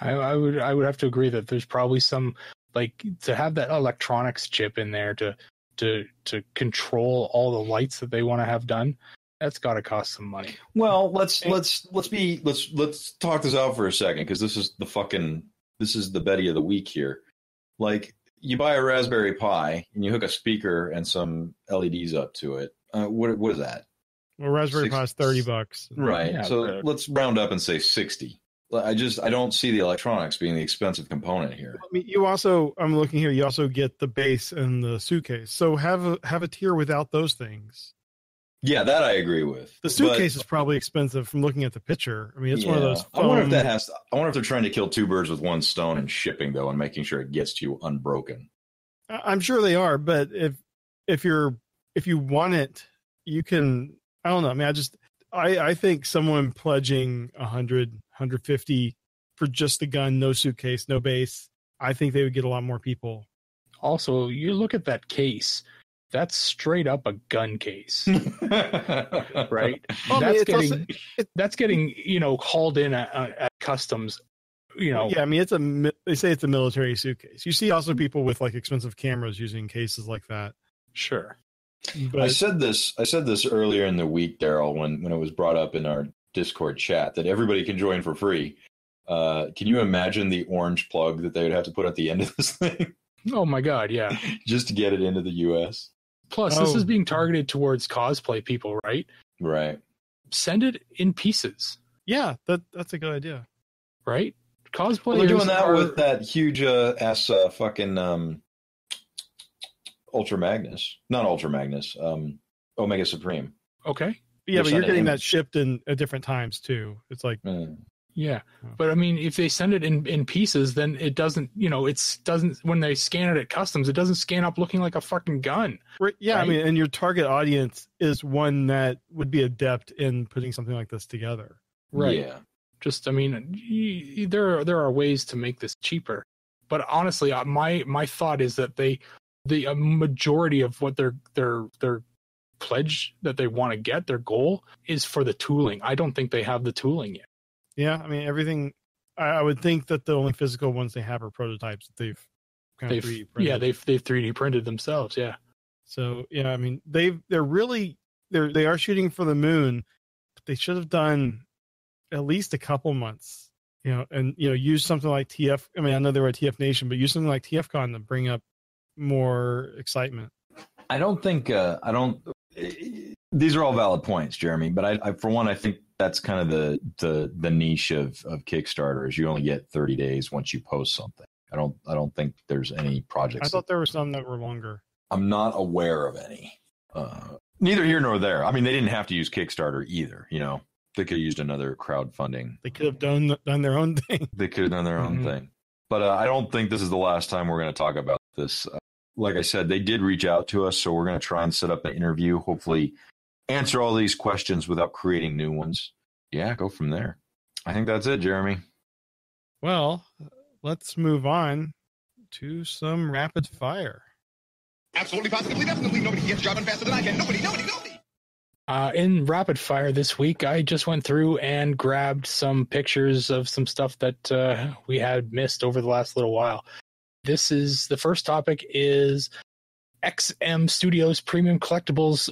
I, I would I would have to agree that there's probably some like to have that electronics chip in there to to to control all the lights that they want to have done. That's got to cost some money. Well, let's And- let's let's be let's let's talk this out for a second because this is the fucking this is the Betty of the week here. Like you buy a Raspberry Pi and you hook a speaker and some LEDs up to it. Uh, what what is that? Well, Raspberry Six- Pi is thirty bucks. Right. Yeah, so but- let's round up and say sixty. I just I don't see the electronics being the expensive component here. I mean, you also I'm looking here. You also get the base and the suitcase. So have a have a tier without those things. Yeah, that I agree with. The But- suitcase is probably expensive from looking at the picture. I mean, it's one of Yeah. those. I wonder if that has. I wonder if they're trying to kill two birds with one stone and shipping though, and making sure it gets to you unbroken. I'm sure they are, but if if you're if you want it, you can. I don't know. I mean, I just I I think someone pledging 100, 150 for just the gun, no suitcase, no base. I think they would get a lot more people. Also, you look at that case. That's straight up a gun case, right? Well, I mean, that's getting also- it- that's getting you know hauled in at, uh, at customs. You know, yeah, I mean, it's a they say it's a military suitcase. You see also people with like expensive cameras using cases like that. sure. I But said this. I said this earlier in the week, Daryl, when when it was brought up in our Discord chat that everybody can join for free. Uh, can you imagine the orange plug that they would have to put at the end of this thing Oh my god, yeah. just to get it into the U.S.? Plus, this is Oh. being targeted towards cosplay people, right? Right. Send it in pieces, yeah, that that's a good idea. right? Cosplay. Well, they're doing that are- with that huge uh, ass uh, fucking um, Ultra Magnus, not Ultra Magnus, um, Omega Supreme. okay. Yeah, They're but you're getting him- that shipped in at different times too. It's like Uh, Yeah, but I mean, if they send it in in pieces, then it doesn't. You know, it's doesn't when they scan it at customs, it doesn't scan up looking like a fucking gun. Right, Yeah, Right? I mean, and your target audience is one that would be adept in putting something like this together. Right. Yeah. Just, I mean, y- y- there are, there are ways to make this cheaper, but honestly, uh, my my thought is that they the majority of what their their their pledge that they want to get their goal is for the tooling. I don't think they have the tooling yet. Yeah, I mean, everything. I, I would think that the only physical ones they have are prototypes that they've kind They've of 3D printed. yeah they've they've 3D printed themselves. Yeah. So yeah, I mean they've they're really they're they are shooting for the moon, but they should have done at least a couple months, you know, and you know use something like TF. I mean I know they were at TF Nation, but use something like TFCon to bring up more excitement. I don't think uh, I don't. These are all valid points, Jeremy. But I, I, for one, I think that's kind of the the the niche of of Kickstarter is you only get 30 days once you post something. I don't I don't think there's any projects. I thought there were some that were longer. I'm not aware of any. Uh, neither here nor there. I mean, they didn't have to use Kickstarter either. You know, they could have used another crowdfunding. They could have done done their own thing. They could have done their own Mhm. thing. But uh, I don't think this is the last time we're going to talk about this. Like I said, they did reach out to us, so we're going to try and set up an interview. Hopefully, answer all these questions without creating new ones. Yeah, go from there. I think that's it, Jeremy. Well, let's move on to some rapid fire. Absolutely, positively, definitely. Nobody gets driving faster than I can. Nobody, nobody, nobody. Uh, in rapid fire this week, I just went through and grabbed some pictures of some stuff that uh, we had missed over the last little while. This is the first topic is XM Studios Premium Collectibles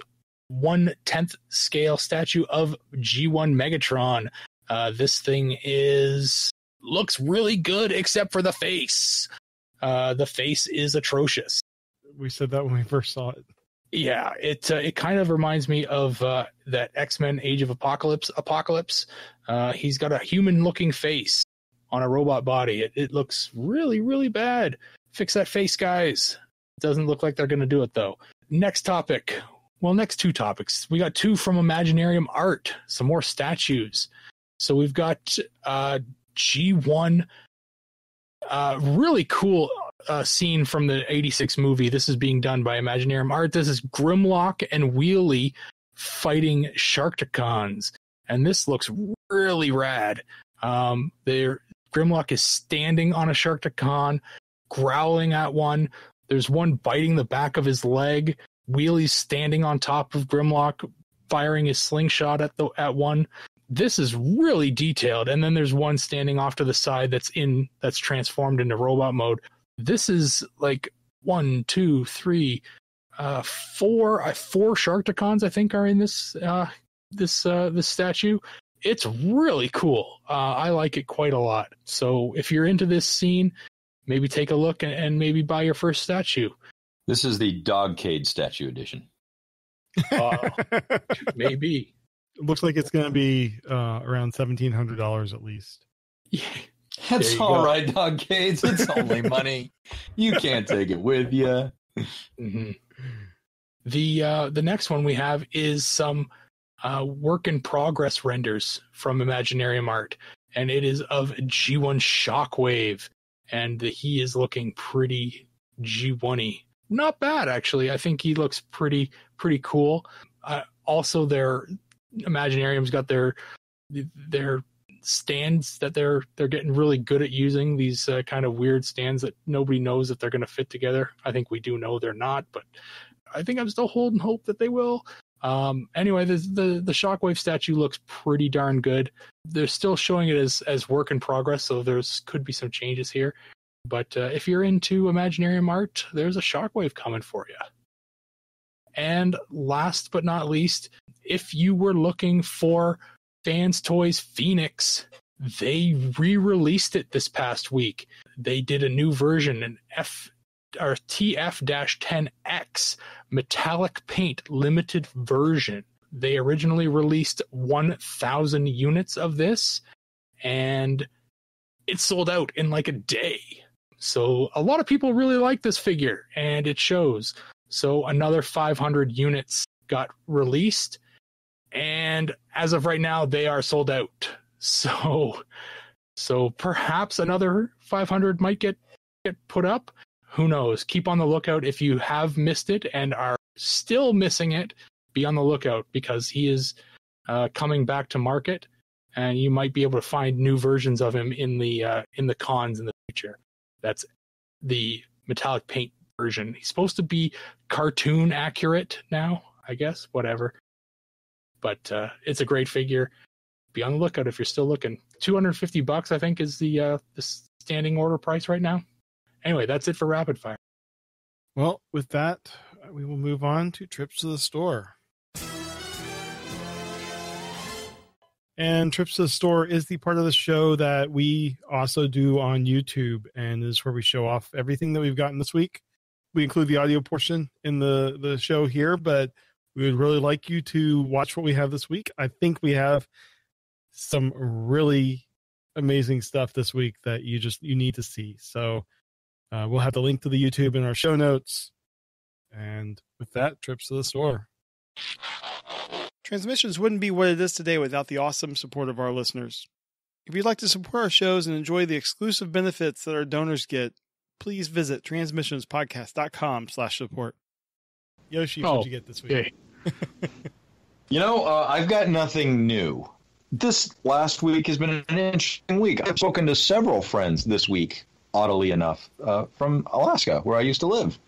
one tenth scale statue of G1 Megatron. Uh, this thing is looks really good except for the face. Uh, the face is atrocious. We said that when we first saw it. Yeah, it uh, it kind of reminds me of uh, that X Men Age of Apocalypse. Apocalypse. Uh, he's got a human looking face on a robot body. It, it looks really really bad. Fix that face, guys. Doesn't look like they're going to do it though. Next topic. Well, next two topics. We got two from Imaginarium Art. Some more statues. So we've got uh, G1. Uh, really cool uh, scene from the 86 movie. This is being done by Imaginarium Art. This is Grimlock and Wheelie fighting Sharkticons. And this looks really rad. Um, they're, Grimlock is standing on a Sharkticon, growling at one. There's one biting the back of his leg. Wheelie's standing on top of Grimlock, firing his slingshot at the at one. This is really detailed. And then there's one standing off to the side that's in that's transformed into robot mode this is like one, two, three, uh, four, uh, four Sharkticons I think are in this uh, this uh, this statue. It's really cool. Uh, I like it quite a lot. So if you're into this scene, maybe take a look and, and maybe buy your first statue. This is the Dogcade statue edition. Uh, maybe. It looks like it's going to be uh, around seventeen hundred dollars at least. Yeah. That's There you all go. right, Dogcades. It's only money. You can't take it with you. Mhm. The uh, the next one we have is some uh, work in progress renders from Imaginarium Art, and it is of G1 Shockwave, and he is looking pretty G1y. Not bad actually. I think he looks pretty pretty cool. Uh, also, their Imaginarium's got their their stands that they're they're getting really good at using these uh, kind of weird stands that nobody knows if they're going to fit together. I think we do know they're not, but I think I'm still holding hope that they will. Um, anyway, the, the the Shockwave statue looks pretty darn good. They're still showing it as as work in progress, so there's could be some changes here. But uh, if you're into Imaginarium art, there's a Shockwave coming for you. And last but not least, if you were looking for Fans Toys Phoenix, they re-released it this past week. They did a new version, an F or TF-10X metallic paint limited version. They originally released 1,000 units of this, and it sold out in like a day. So a lot of people really like this figure, and it shows. So another 500 units got released, and as of right now, they are sold out. So, so perhaps another 500 might get get put up. Who knows? Keep on the lookout if you have missed it and are still missing it. Be on the lookout because he is uh, coming back to market, and you might be able to find new versions of him in the uh, in the cons in the future. That's the metallic paint version. He's supposed to be cartoon accurate now, I guess. Whatever. But uh, it's a great figure. Be on the lookout if you're still looking. 250 bucks, I think, is the uh, the standing order price right now. Anyway, that's it for rapid fire. Well, with that, we will move on to trips to the store. And Trips to the Store is the part of the show that we also do on YouTube, and is where we show off everything that we've gotten this week. We include the audio portion in the, the show here, but we would really like you to watch what we have this week. I think we have some really amazing stuff this week that you just you need to see. So uh, we'll have the link to the YouTube in our show notes. And with that, trips to the store. Transmissions wouldn't be what it is today without the awesome support of our listeners. If you'd like to support our shows and enjoy the exclusive benefits that our donors get, please visit transmissionspodcast.com slash support. Yoshi, Oh, what'd you get this week? Yay. You know, uh, I've got nothing new. This last week has been an interesting week. I've spoken to several friends this week, oddly enough, uh, from Alaska, where I used to live.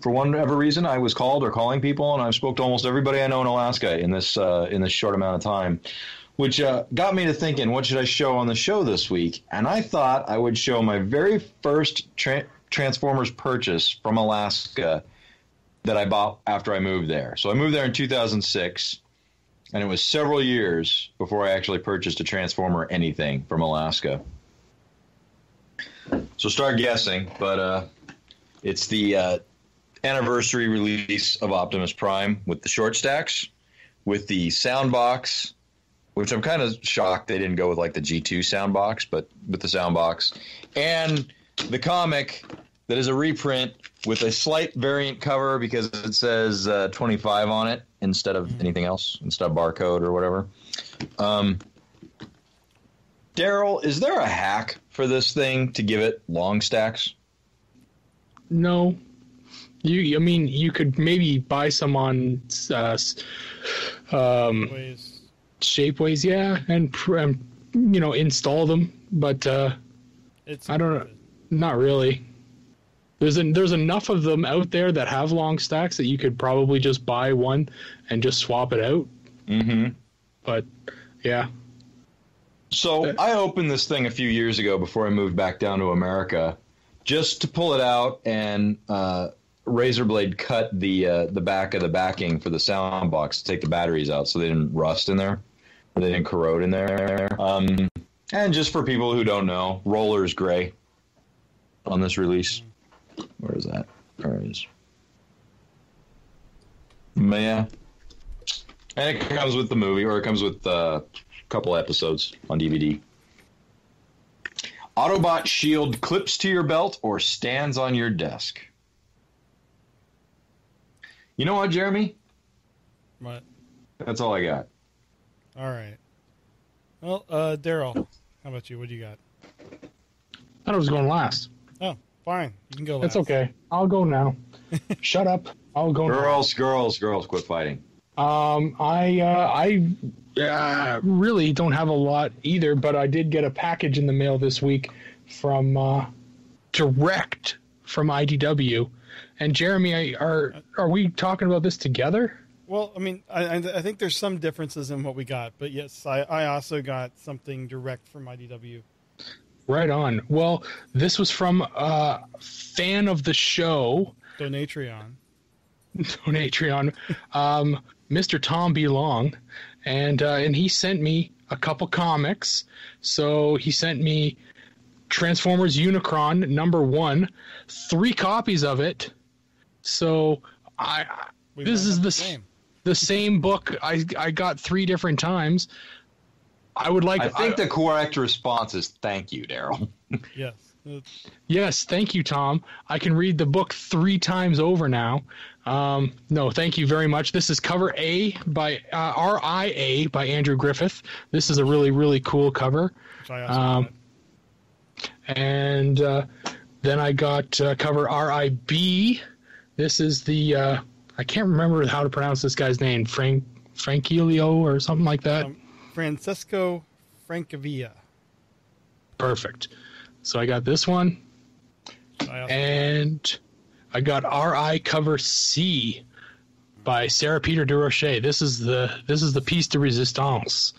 For whatever reason, I was called or calling people, and I've spoke to almost everybody I know in Alaska in this uh, in this short amount of time, which uh, got me to thinking, what should I show on the show this week? And I thought I would show my very first tra- Transformers purchase from Alaska that I bought after I moved there. So I moved there in 2006 and it was several years before I actually purchased a Transformer anything from Alaska. So start guessing, but uh, it's the uh, anniversary release of Optimus Prime with the short stacks, with the sound box, which I'm kind of shocked they didn't go with like the G2 sound box, but with the sound box, and the comic that is a reprint with a slight variant cover because it says uh, 25 on it instead of anything else, instead of barcode or whatever. Um, Daryl, is there a hack for this thing to give it long stacks? No. You, I mean, you could maybe buy some on uh, um, Ways. Shapeways, yeah, and pr- um, you know install them, but uh, It's I don't know. not really. There's an, there's enough of them out there that have long stacks that you could probably just buy one and just swap it out. Mm-hmm. But yeah, So I opened this thing a few years ago before I moved back down to America, just to pull it out and uh, razor blade cut the uh, the back of the backing for the sound box to take the batteries out so they didn't rust in there, they didn't corrode in there. Um, and just for people who don't know, Roller's gray on this release. Where is that? There it is. Yeah. And it comes with the movie, or it comes with uh, a couple episodes on DVD. Autobot shield clips to your belt or stands on your desk. You know what, Jeremy? What? That's all I got. All right. Well, uh, Daryl, how about you? What do you got? I thought I was going last. Oh, fine. You can go. That's last. okay. I'll go now. Shut up. I'll go now. Girls, girls, girls, quit fighting. Um, I uh, I uh, really don't have a lot either, but I did get a package in the mail this week from uh, direct from IDW. And Jeremy, are are we talking about this together? Well, I mean, I, I I think there's some differences in what we got, but yes, I, I also got something direct from IDW. Right on. Well, this was from a fan of the show, Donatreon. Donatreon, um, Mr. Tom B. Long, and uh, and he sent me a couple comics. So he sent me Transformers Unicron number one, three copies of it. So I We This is the the same. the same book I I got three different times. I would like. I think the correct response is thank you, Daryl. Yes. Yes, thank you, Tom. I can read the book three times over now. Um, no, thank you very much. This is cover A by uh, RIA by Andrew Griffith. This is a really, really cool cover. Which I also Um. And uh, then I got uh, cover RIB. This is the uh, I can't remember how to pronounce this guy's name. Frank Frankilio or something like that. Um, Francesco Francavilla. Perfect. So I got this one. I and I got RI cover C by Sara Pitre-Durocher. This is the this is the piece de resistance.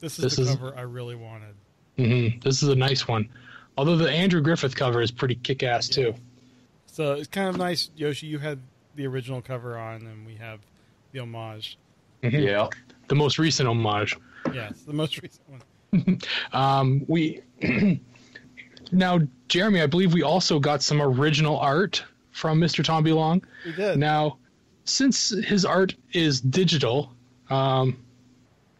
this is this the is- cover I really wanted. hmm This is a nice one. Although the Andrew Griffith cover is pretty kick ass too. So it's kind of nice, Yoshi. You had the original cover on, and we have the homage. Yeah. The most recent homage. Yes, the most recent one. Um, we now, Jeremy, I believe we also got some original art from Mr. Tom B. Long. We did. Now, since his art is digital, um,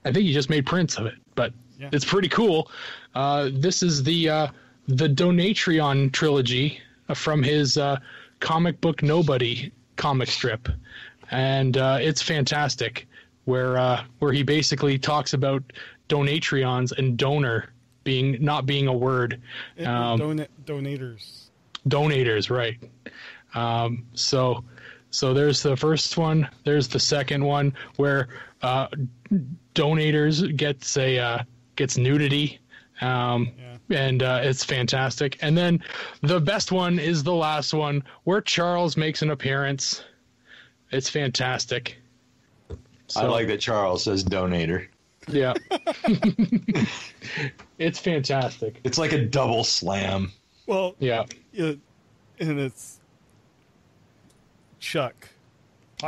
I think he just made prints of it, but Yeah. it's pretty cool. Uh, this is the uh, the Donatreon trilogy uh, from his uh, comic book Nobody comic strip, and uh, it's fantastic. Where uh, where he basically talks about Donatreons and donor being not being a word. It- Um, dona- donators. donators right um, so so there's the first one there's the second one where uh, donators gets a uh, gets nudity um, and uh, it's fantastic and then the best one is the last one where charles makes an appearance it's fantastic I like that Charles says donator. Yeah it's fantastic It's like a double slam. Well, yeah yeah, and it's Chuck.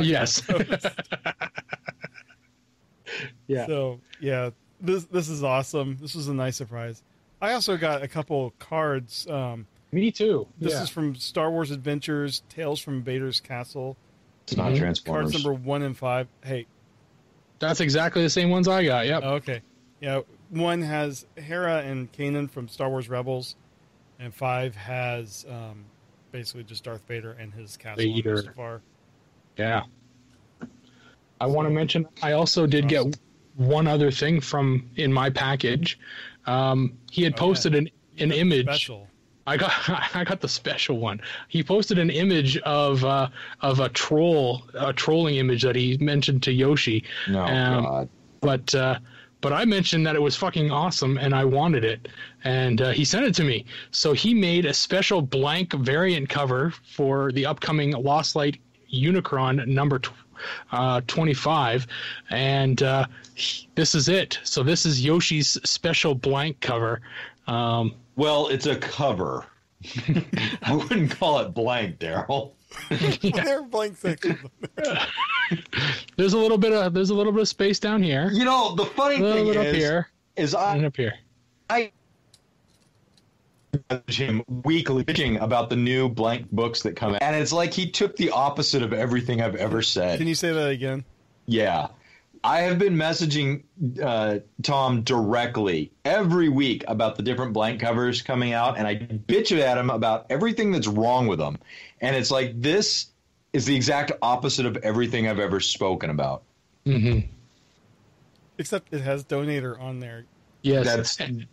yes yeah So yeah, this this is awesome. This was a nice surprise. I also got a couple cards. Um, me too this yeah. is from Star Wars Adventures: Tales from Vader's Castle. It's not Mhm. Transformers. Cards number one and five. Hey, That's exactly the same ones I got. Yep. okay, yeah. One has Hera and Kanan from Star Wars Rebels, and five has um, basically just Darth Vader and his castle. on Vader. Mustafar. yeah. I want to mention I also did get one other thing from in my package. Um, he had Oh, posted an an The image. special. I got I got the special one. He posted an image of uh, of a troll, a trolling image that he mentioned to Yoshi. no, Um, God. but uh, but I mentioned that it was fucking awesome and I wanted it, and uh, he sent it to me. So he made a special blank variant cover for the upcoming Lost Light Unicron number tw- uh, 25, and uh, he- this is it. So this is Yoshi's special blank cover. Um, Well, it's a cover. I wouldn't call it blank, Daryl. There are blank sections. there's a little bit of there's a little bit of space down here, You know, the funny a little thing bit up is, here, is and I, up here. I him weekly bitching about the new blank books that come out, and it's like he took the opposite of everything I've ever said. Can you say that again? Yeah. I have been messaging uh, Tom directly every week about the different blank covers coming out, and I bitch at him about everything that's wrong with them. And it's like, this is the exact opposite of everything I've ever spoken about. hmm Except it has donator on there. Yes, That's and,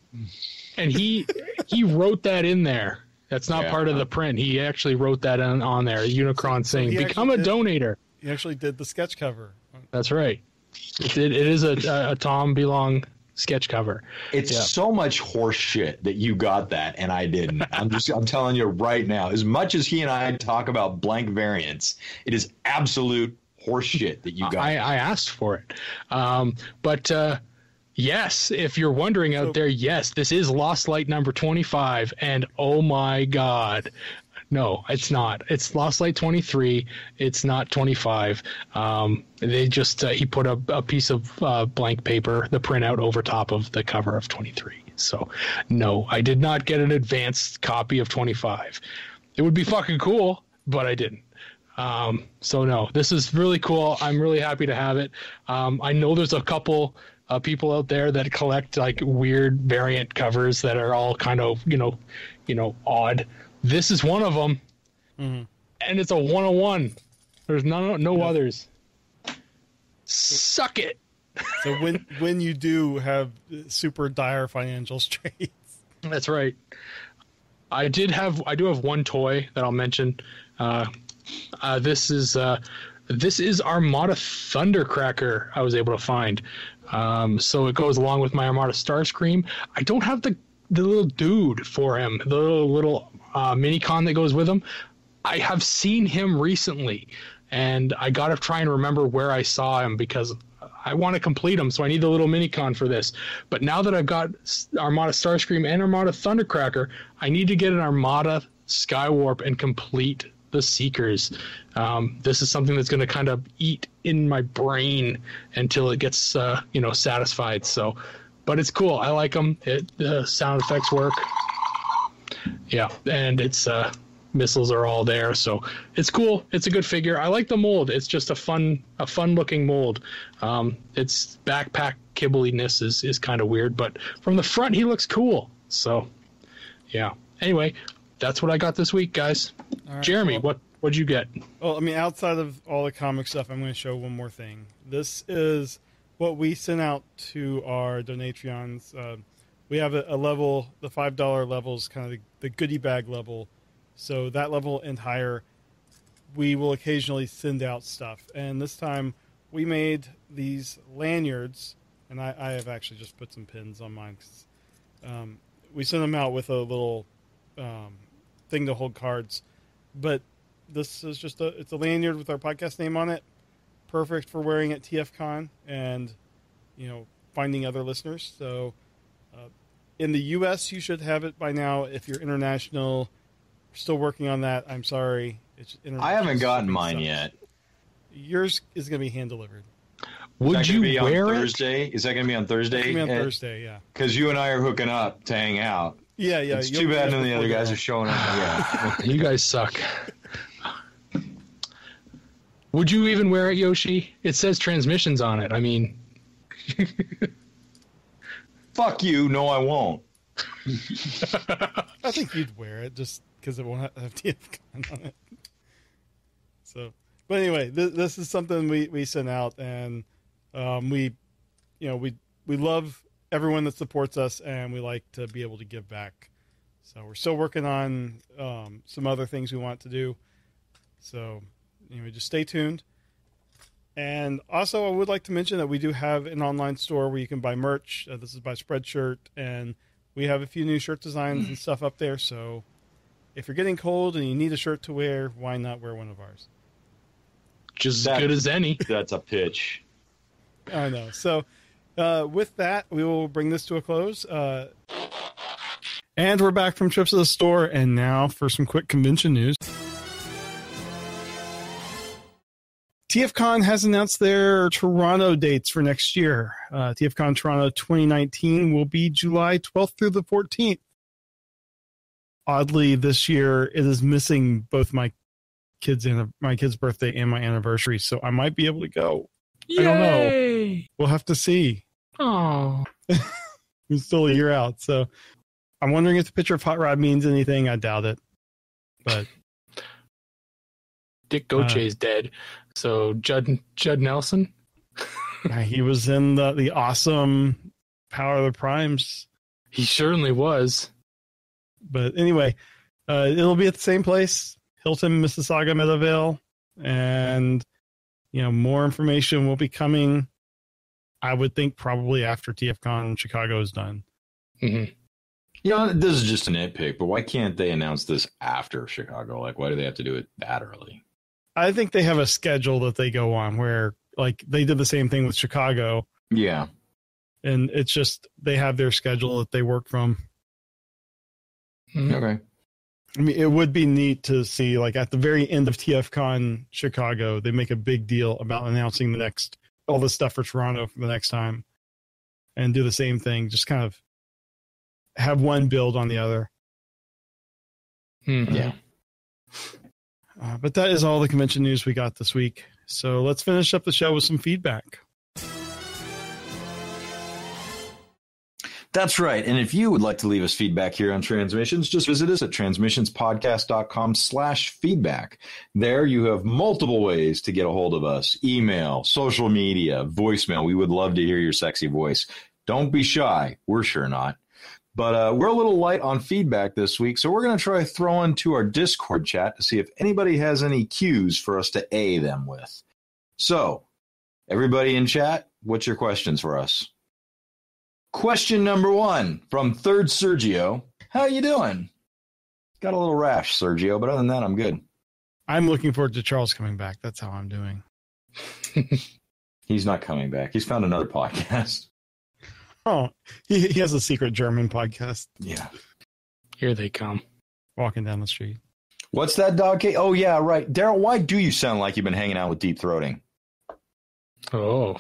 and he he wrote that in there. That's not Yeah. part of the print. He actually wrote that on, on there. Unicron saying, he "Become a actually donator." He actually did the sketch cover. That's right. It, it, it is a, a, a Tom B. Long sketch cover. it's Yeah. so much horse shit that you got that and I didn't. I'm just I'm telling you right now, as much as he and I talk about blank variants, it is absolute horse shit that you got. I, I asked for it, um, but uh, yes, if you're wondering out So- there, yes, this is Lost Light number 25, and oh my god. No, it's not. It's Lost Light 23. It's not 25. Um, they just uh, he put a, a piece of uh, blank paper, the printout over top of the cover of 23. So, no, I did not get an advanced copy of 25. It would be fucking cool, but I didn't. Um, so no, this is really cool. I'm really happy to have it. Um, I know there's a couple uh, people out there that collect like weird variant covers that are all kind of you know, you know, odd. This is one of them, Mhm. and it's a one on one. There's no no others. Suck it. So when when you do have super dire financial straits, That's right. I did have I do have one toy that I'll mention. Uh, uh, this is uh, this is Armada Thundercracker. I was able to find. Um, so it goes along with my Armada Starscream. I don't have the the little dude for him, the little little uh, mini con that goes with him. I have seen him recently, and I gotta try and remember where I saw him because I want to complete them, so I need the little mini con for this. But now that I've got Armada Starscream and Armada Thundercracker, I need to get an Armada Skywarp and complete the Seekers. Um, this is something that's going to kind of eat in my brain until it gets, uh, you know, satisfied. So, but it's cool. I like them. It, the sound effects work. Yeah, and it's uh, missiles are all there, so it's cool. It's a good figure. I like the mold. It's just a fun, a fun looking mold. Um, its backpack kibbliness is is kind of weird, but from the front he looks cool. So, yeah. Anyway, that's what I got this week, guys. Right, Jeremy, well- what what'd you get? Well, I mean, outside of all the comic stuff, I'm going to show one more thing. This is what we sent out to our Donatreons. Uh, we have a, a level, the five dollar level is kind of the, the goodie bag level. So that level and higher, we will occasionally send out stuff. And this time, we made these lanyards, and I, I have actually just put some pins on mine. um, we sent them out with a little um, thing to hold cards, but this is just a it's a lanyard with our podcast name on it perfect for wearing at tfcon and you know finding other listeners so in the us you should have it by now if you're international we're still working on that i'm sorry it's I haven't gotten mine sucks. yet. yours is going to be hand delivered Would you gonna be on wear it? Thursday? Is that going to be on Thursday? be on thursday yeah Because you and I are hooking up to hang out. yeah yeah it's too bad there none of the other guys are showing up. Yeah. You guys suck. Would you even wear it, Yoshi? It says transmissions on it. I mean, Fuck you. No, I won't. I think you'd wear it just because it won't have TFCon on it. So, but anyway, th- this is something we, we sent out, and um, we, you know, we we love everyone that supports us, and we like to be able to give back. So we're still working on um, some other things we want to do. So, anyway, just stay tuned. And also, I would like to mention that we do have an online store where you can buy merch. Uh, this is by Spreadshirt, and we have a few new shirt designs and stuff up there. So if you're getting cold and you need a shirt to wear, why not wear one of ours? just as good as any. That's a pitch. I know. So uh, with that, we will bring this to a close. Uh, and we're back from trips to the store, and now for some quick convention news. TFCon has announced their Toronto dates for next year. Uh, TFCon Toronto 2019 will be July 12th through the 14th. Oddly, this year it is missing both my kids' and my kid's birthday and my anniversary, so I might be able to go. I don't know. We'll have to see. Oh, We're still a year out, so I'm wondering if the picture of Hot Rod means anything. I doubt it, but Dick Gautier's dead. So Judd Judd Nelson. uh, he was in the the awesome Power of the Primes. He certainly was. But anyway, uh, it'll be at the same place, Hilton, Mississauga, Meadowvale, and you know more information will be coming. I would think probably after TFCon Chicago is done. hmm You know, this is just a nitpick, but why can't they announce this after Chicago? Like, why do they have to do it that early? I think they have a schedule that they go on where like they did the same thing with Chicago Yeah. and it's just they have their schedule that they work from. Mhm. Okay. I mean, it would be neat to see like at the very end of TFCon Chicago, they make a big deal about announcing the next all the stuff for Toronto for the next time, and do the same thing. Just kind of have one build on the other. Mhm. Yeah. Uh, but that is all the convention news we got this week. So let's finish up the show with some feedback. That's right. And if you would like to leave us feedback here on Transmissions, just visit us at transmissionspodcast.com slash feedback. There you have multiple ways to get a hold of us. Email, social media, voicemail. We would love to hear your sexy voice. Don't be shy. We're sure not. But uh, we're a little light on feedback this week, so we're going to try throwing to our Discord chat to see if anybody has any cues for us to A them with. So, everybody in chat, what's your questions for us? Question number one from Third Sergio. How you doing? Got a little rash, Sergio, but other than that, I'm good. I'm looking forward to Charles coming back. That's how I'm doing. He's not coming back. He's found another podcast. Oh, he, he has a secret German podcast Yeah. Here they come. walking down the street. What's that dog cake? Oh yeah, right. Daryl, why do you sound like you've been hanging out with deep throating? Oh,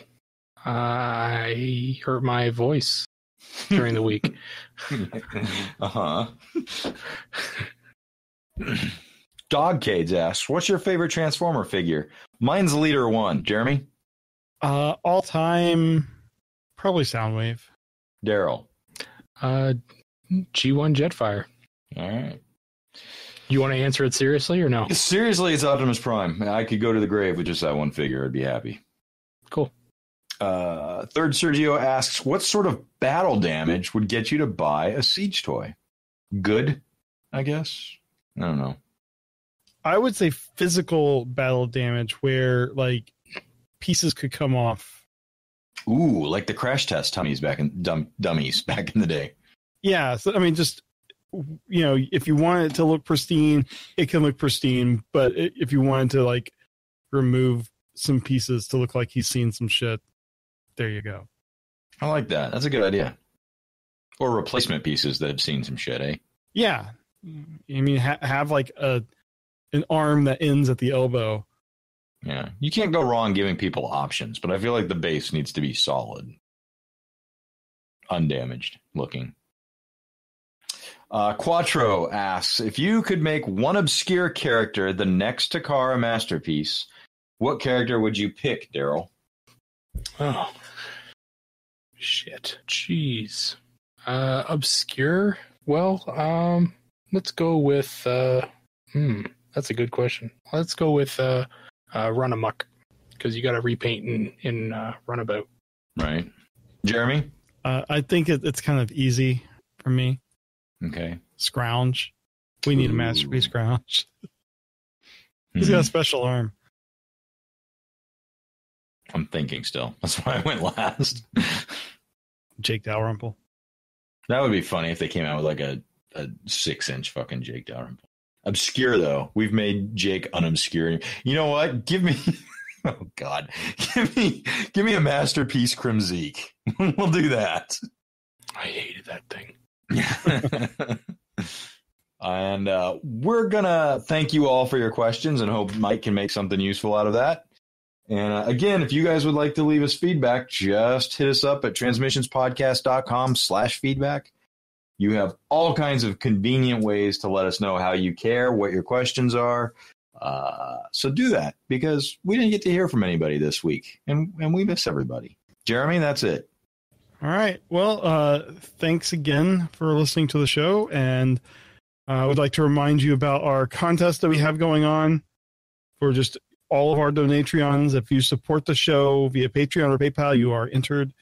I hurt my voice during the week. uh huh. Dogcades asks, "What's your favorite Transformer figure?" Mine's Leader One. Jeremy, Uh, all time, probably Soundwave. Daryl. Uh, G1 Jetfire. All right. You want to answer it seriously or no? Seriously, it's Optimus Prime. I could go to the grave with just that one figure. I'd be happy. Cool. Uh, third Sergio asks, "What sort of battle damage would get you to buy a siege toy?" Good, I guess. I don't know. I would say physical battle damage where like pieces could come off. Ooh, like the crash test tummies back in dum, dummies back in the day. Yeah, so I mean, just you know, if you want it to look pristine, it can look pristine. But if you wanted to like remove some pieces to look like he's seen some shit, there you go. I like that. That's a good idea. Or replacement pieces that have seen some shit, eh? Yeah, I mean, ha- have like a an arm that ends at the elbow. Yeah. You can't go wrong giving people options, but I feel like the base needs to be solid, undamaged looking. Uh, Quattro asks if you could make one obscure character the next Takara masterpiece, what character would you pick, Daryl? Oh, shit. Jeez. Uh, obscure. Well, um, let's go with. Uh, hmm, that's a good question. Let's go with uh, uh Runamuck because you got to repaint in in uh, Runabout. Right. Jeremy? Uh, I think it, it's kind of easy for me. Okay. Scrounge. We need a Ooh. masterpiece Scrounge. He's got a special arm. I'm thinking still. That's why I went last. Jake Dalrymple. That would be funny if they came out with like a, a six inch fucking Jake Dalrymple. Obscure though. We've made Jake unobscure. You know what? Give me oh god. Give me give me a masterpiece Krimzeek. we'll do that. I hated that thing. and uh, we're gonna thank you all for your questions and hope Mike can make something useful out of that. And uh, again, if you guys would like to leave us feedback, just hit us up at transmissionspodcast.com slash feedback. You have all kinds of convenient ways to let us know how you care, what your questions are. Uh, so do that because we didn't get to hear from anybody this week and, and we miss everybody. Jeremy, that's it. All right. Well, uh, thanks again for listening to the show. And uh, I would like to remind you about our contest that we have going on for just all of our Donatreons. If you support the show via Patreon or PayPal, you are entered.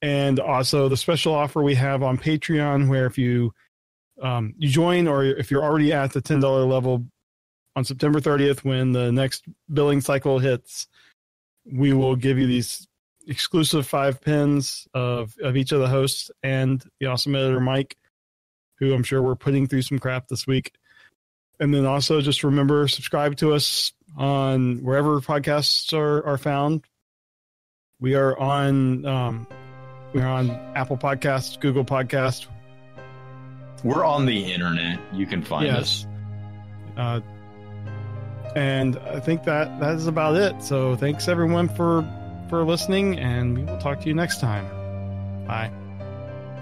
And also the special offer we have on Patreon, where if you um, you join or if you're already at the ten dollar level on September 30th, when the next billing cycle hits, we will give you these exclusive five pins of, of each of the hosts and the awesome editor Mike, who I'm sure we're putting through some crap this week. And then also just remember subscribe to us on wherever podcasts are, are found. We are on um, we're on Apple Podcasts, Google Podcast. We're on the internet. You can find Yes. us. Uh, and I think that that is about it. So thanks everyone for for listening, and we will talk to you next time. Bye.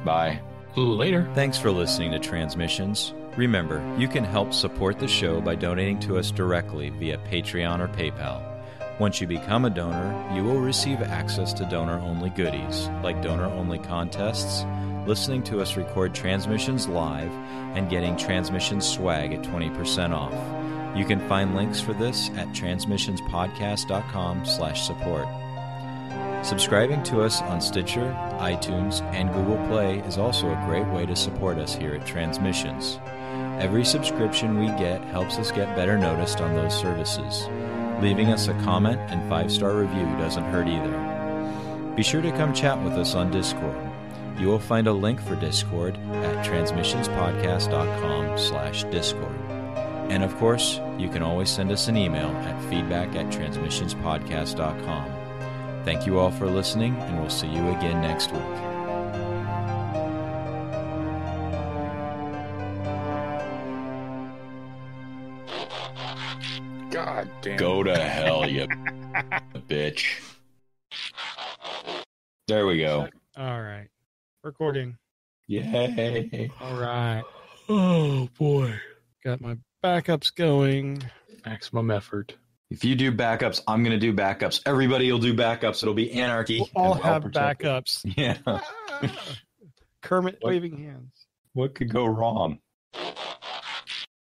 Bye. Later. Thanks for listening to Transmissions. Remember, you can help support the show by donating to us directly via Patreon or PayPal. Once you become a donor, you will receive access to donor only goodies, like donor only contests, listening to us record transmissions live, and getting transmission swag at 20% off. You can find links for this at transmissionspodcast.com slash support. Subscribing to us on Stitcher, iTunes, and Google Play is also a great way to support us here at Transmissions. Every subscription we get helps us get better noticed on those services. Leaving us a comment and five star review doesn't hurt either. Be sure to come chat with us on Discord. You will find a link for Discord at transmissionspodcast.com slash Discord. And of course, you can always send us an email at feedback at transmissionspodcast.com. Thank you all for listening, and we'll see you again next week. God damn. Go to hell, you bitch. There we go. All right. Recording. Yay. All right. Oh boy. Got my backups going. Maximum effort. If you do backups, I'm going to do backups. Everybody will do backups. It'll be anarchy. We'll all and well have protected. backups. Yeah. Kermit What? waving hands. What could go wrong?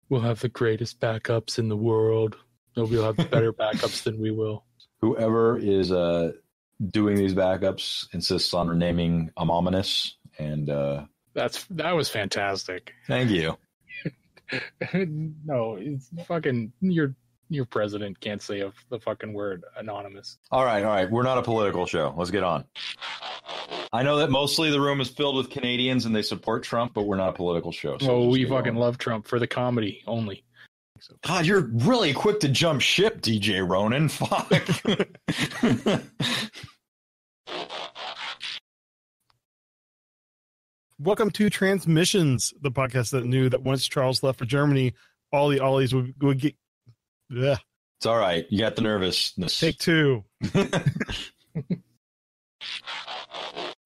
We'll have the greatest backups in the world. Nobody will have better backups than we will. Whoever is uh, doing these backups insists on renaming Amominous. And uh, That's that was fantastic. thank you. no, it's fucking your your president can't say a, the fucking word anonymous. All right, all right. We're not a political show. Let's get on. I know that mostly the room is filled with Canadians and they support Trump, but we're not a political show. so oh, we fucking on. love Trump for the comedy only. God, you're really quick to jump ship, DJ Ronan. Fuck. Welcome to Transmissions, the podcast that knew that once Charles left for Germany, all the Ollies would, would get. Ugh. it's all right. You got the nervousness. Take two.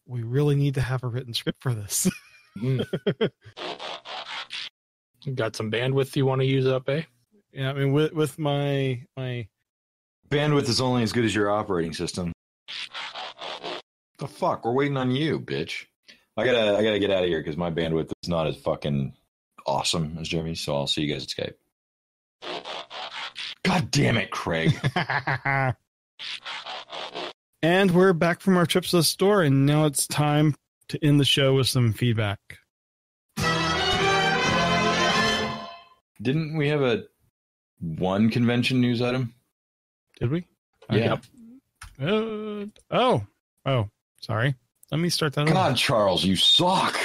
We really need to have a written script for this. Mm. You Got some bandwidth you want to use up, eh? yeah, I mean, with with my my Bandwidth is only as good as your operating system. The fuck? We're waiting on you, bitch. I gotta, I gotta get out of here because my bandwidth is not as fucking awesome as Jimmy's. So I'll see you guys at Skype. God damn it, Craig. and we're back from our trips to the store, and now it's time to end the show with some feedback. Didn't we have a one convention news item? Did we? Yeah. Uh, oh, oh, sorry. Let me start that over. God, Charles, you suck.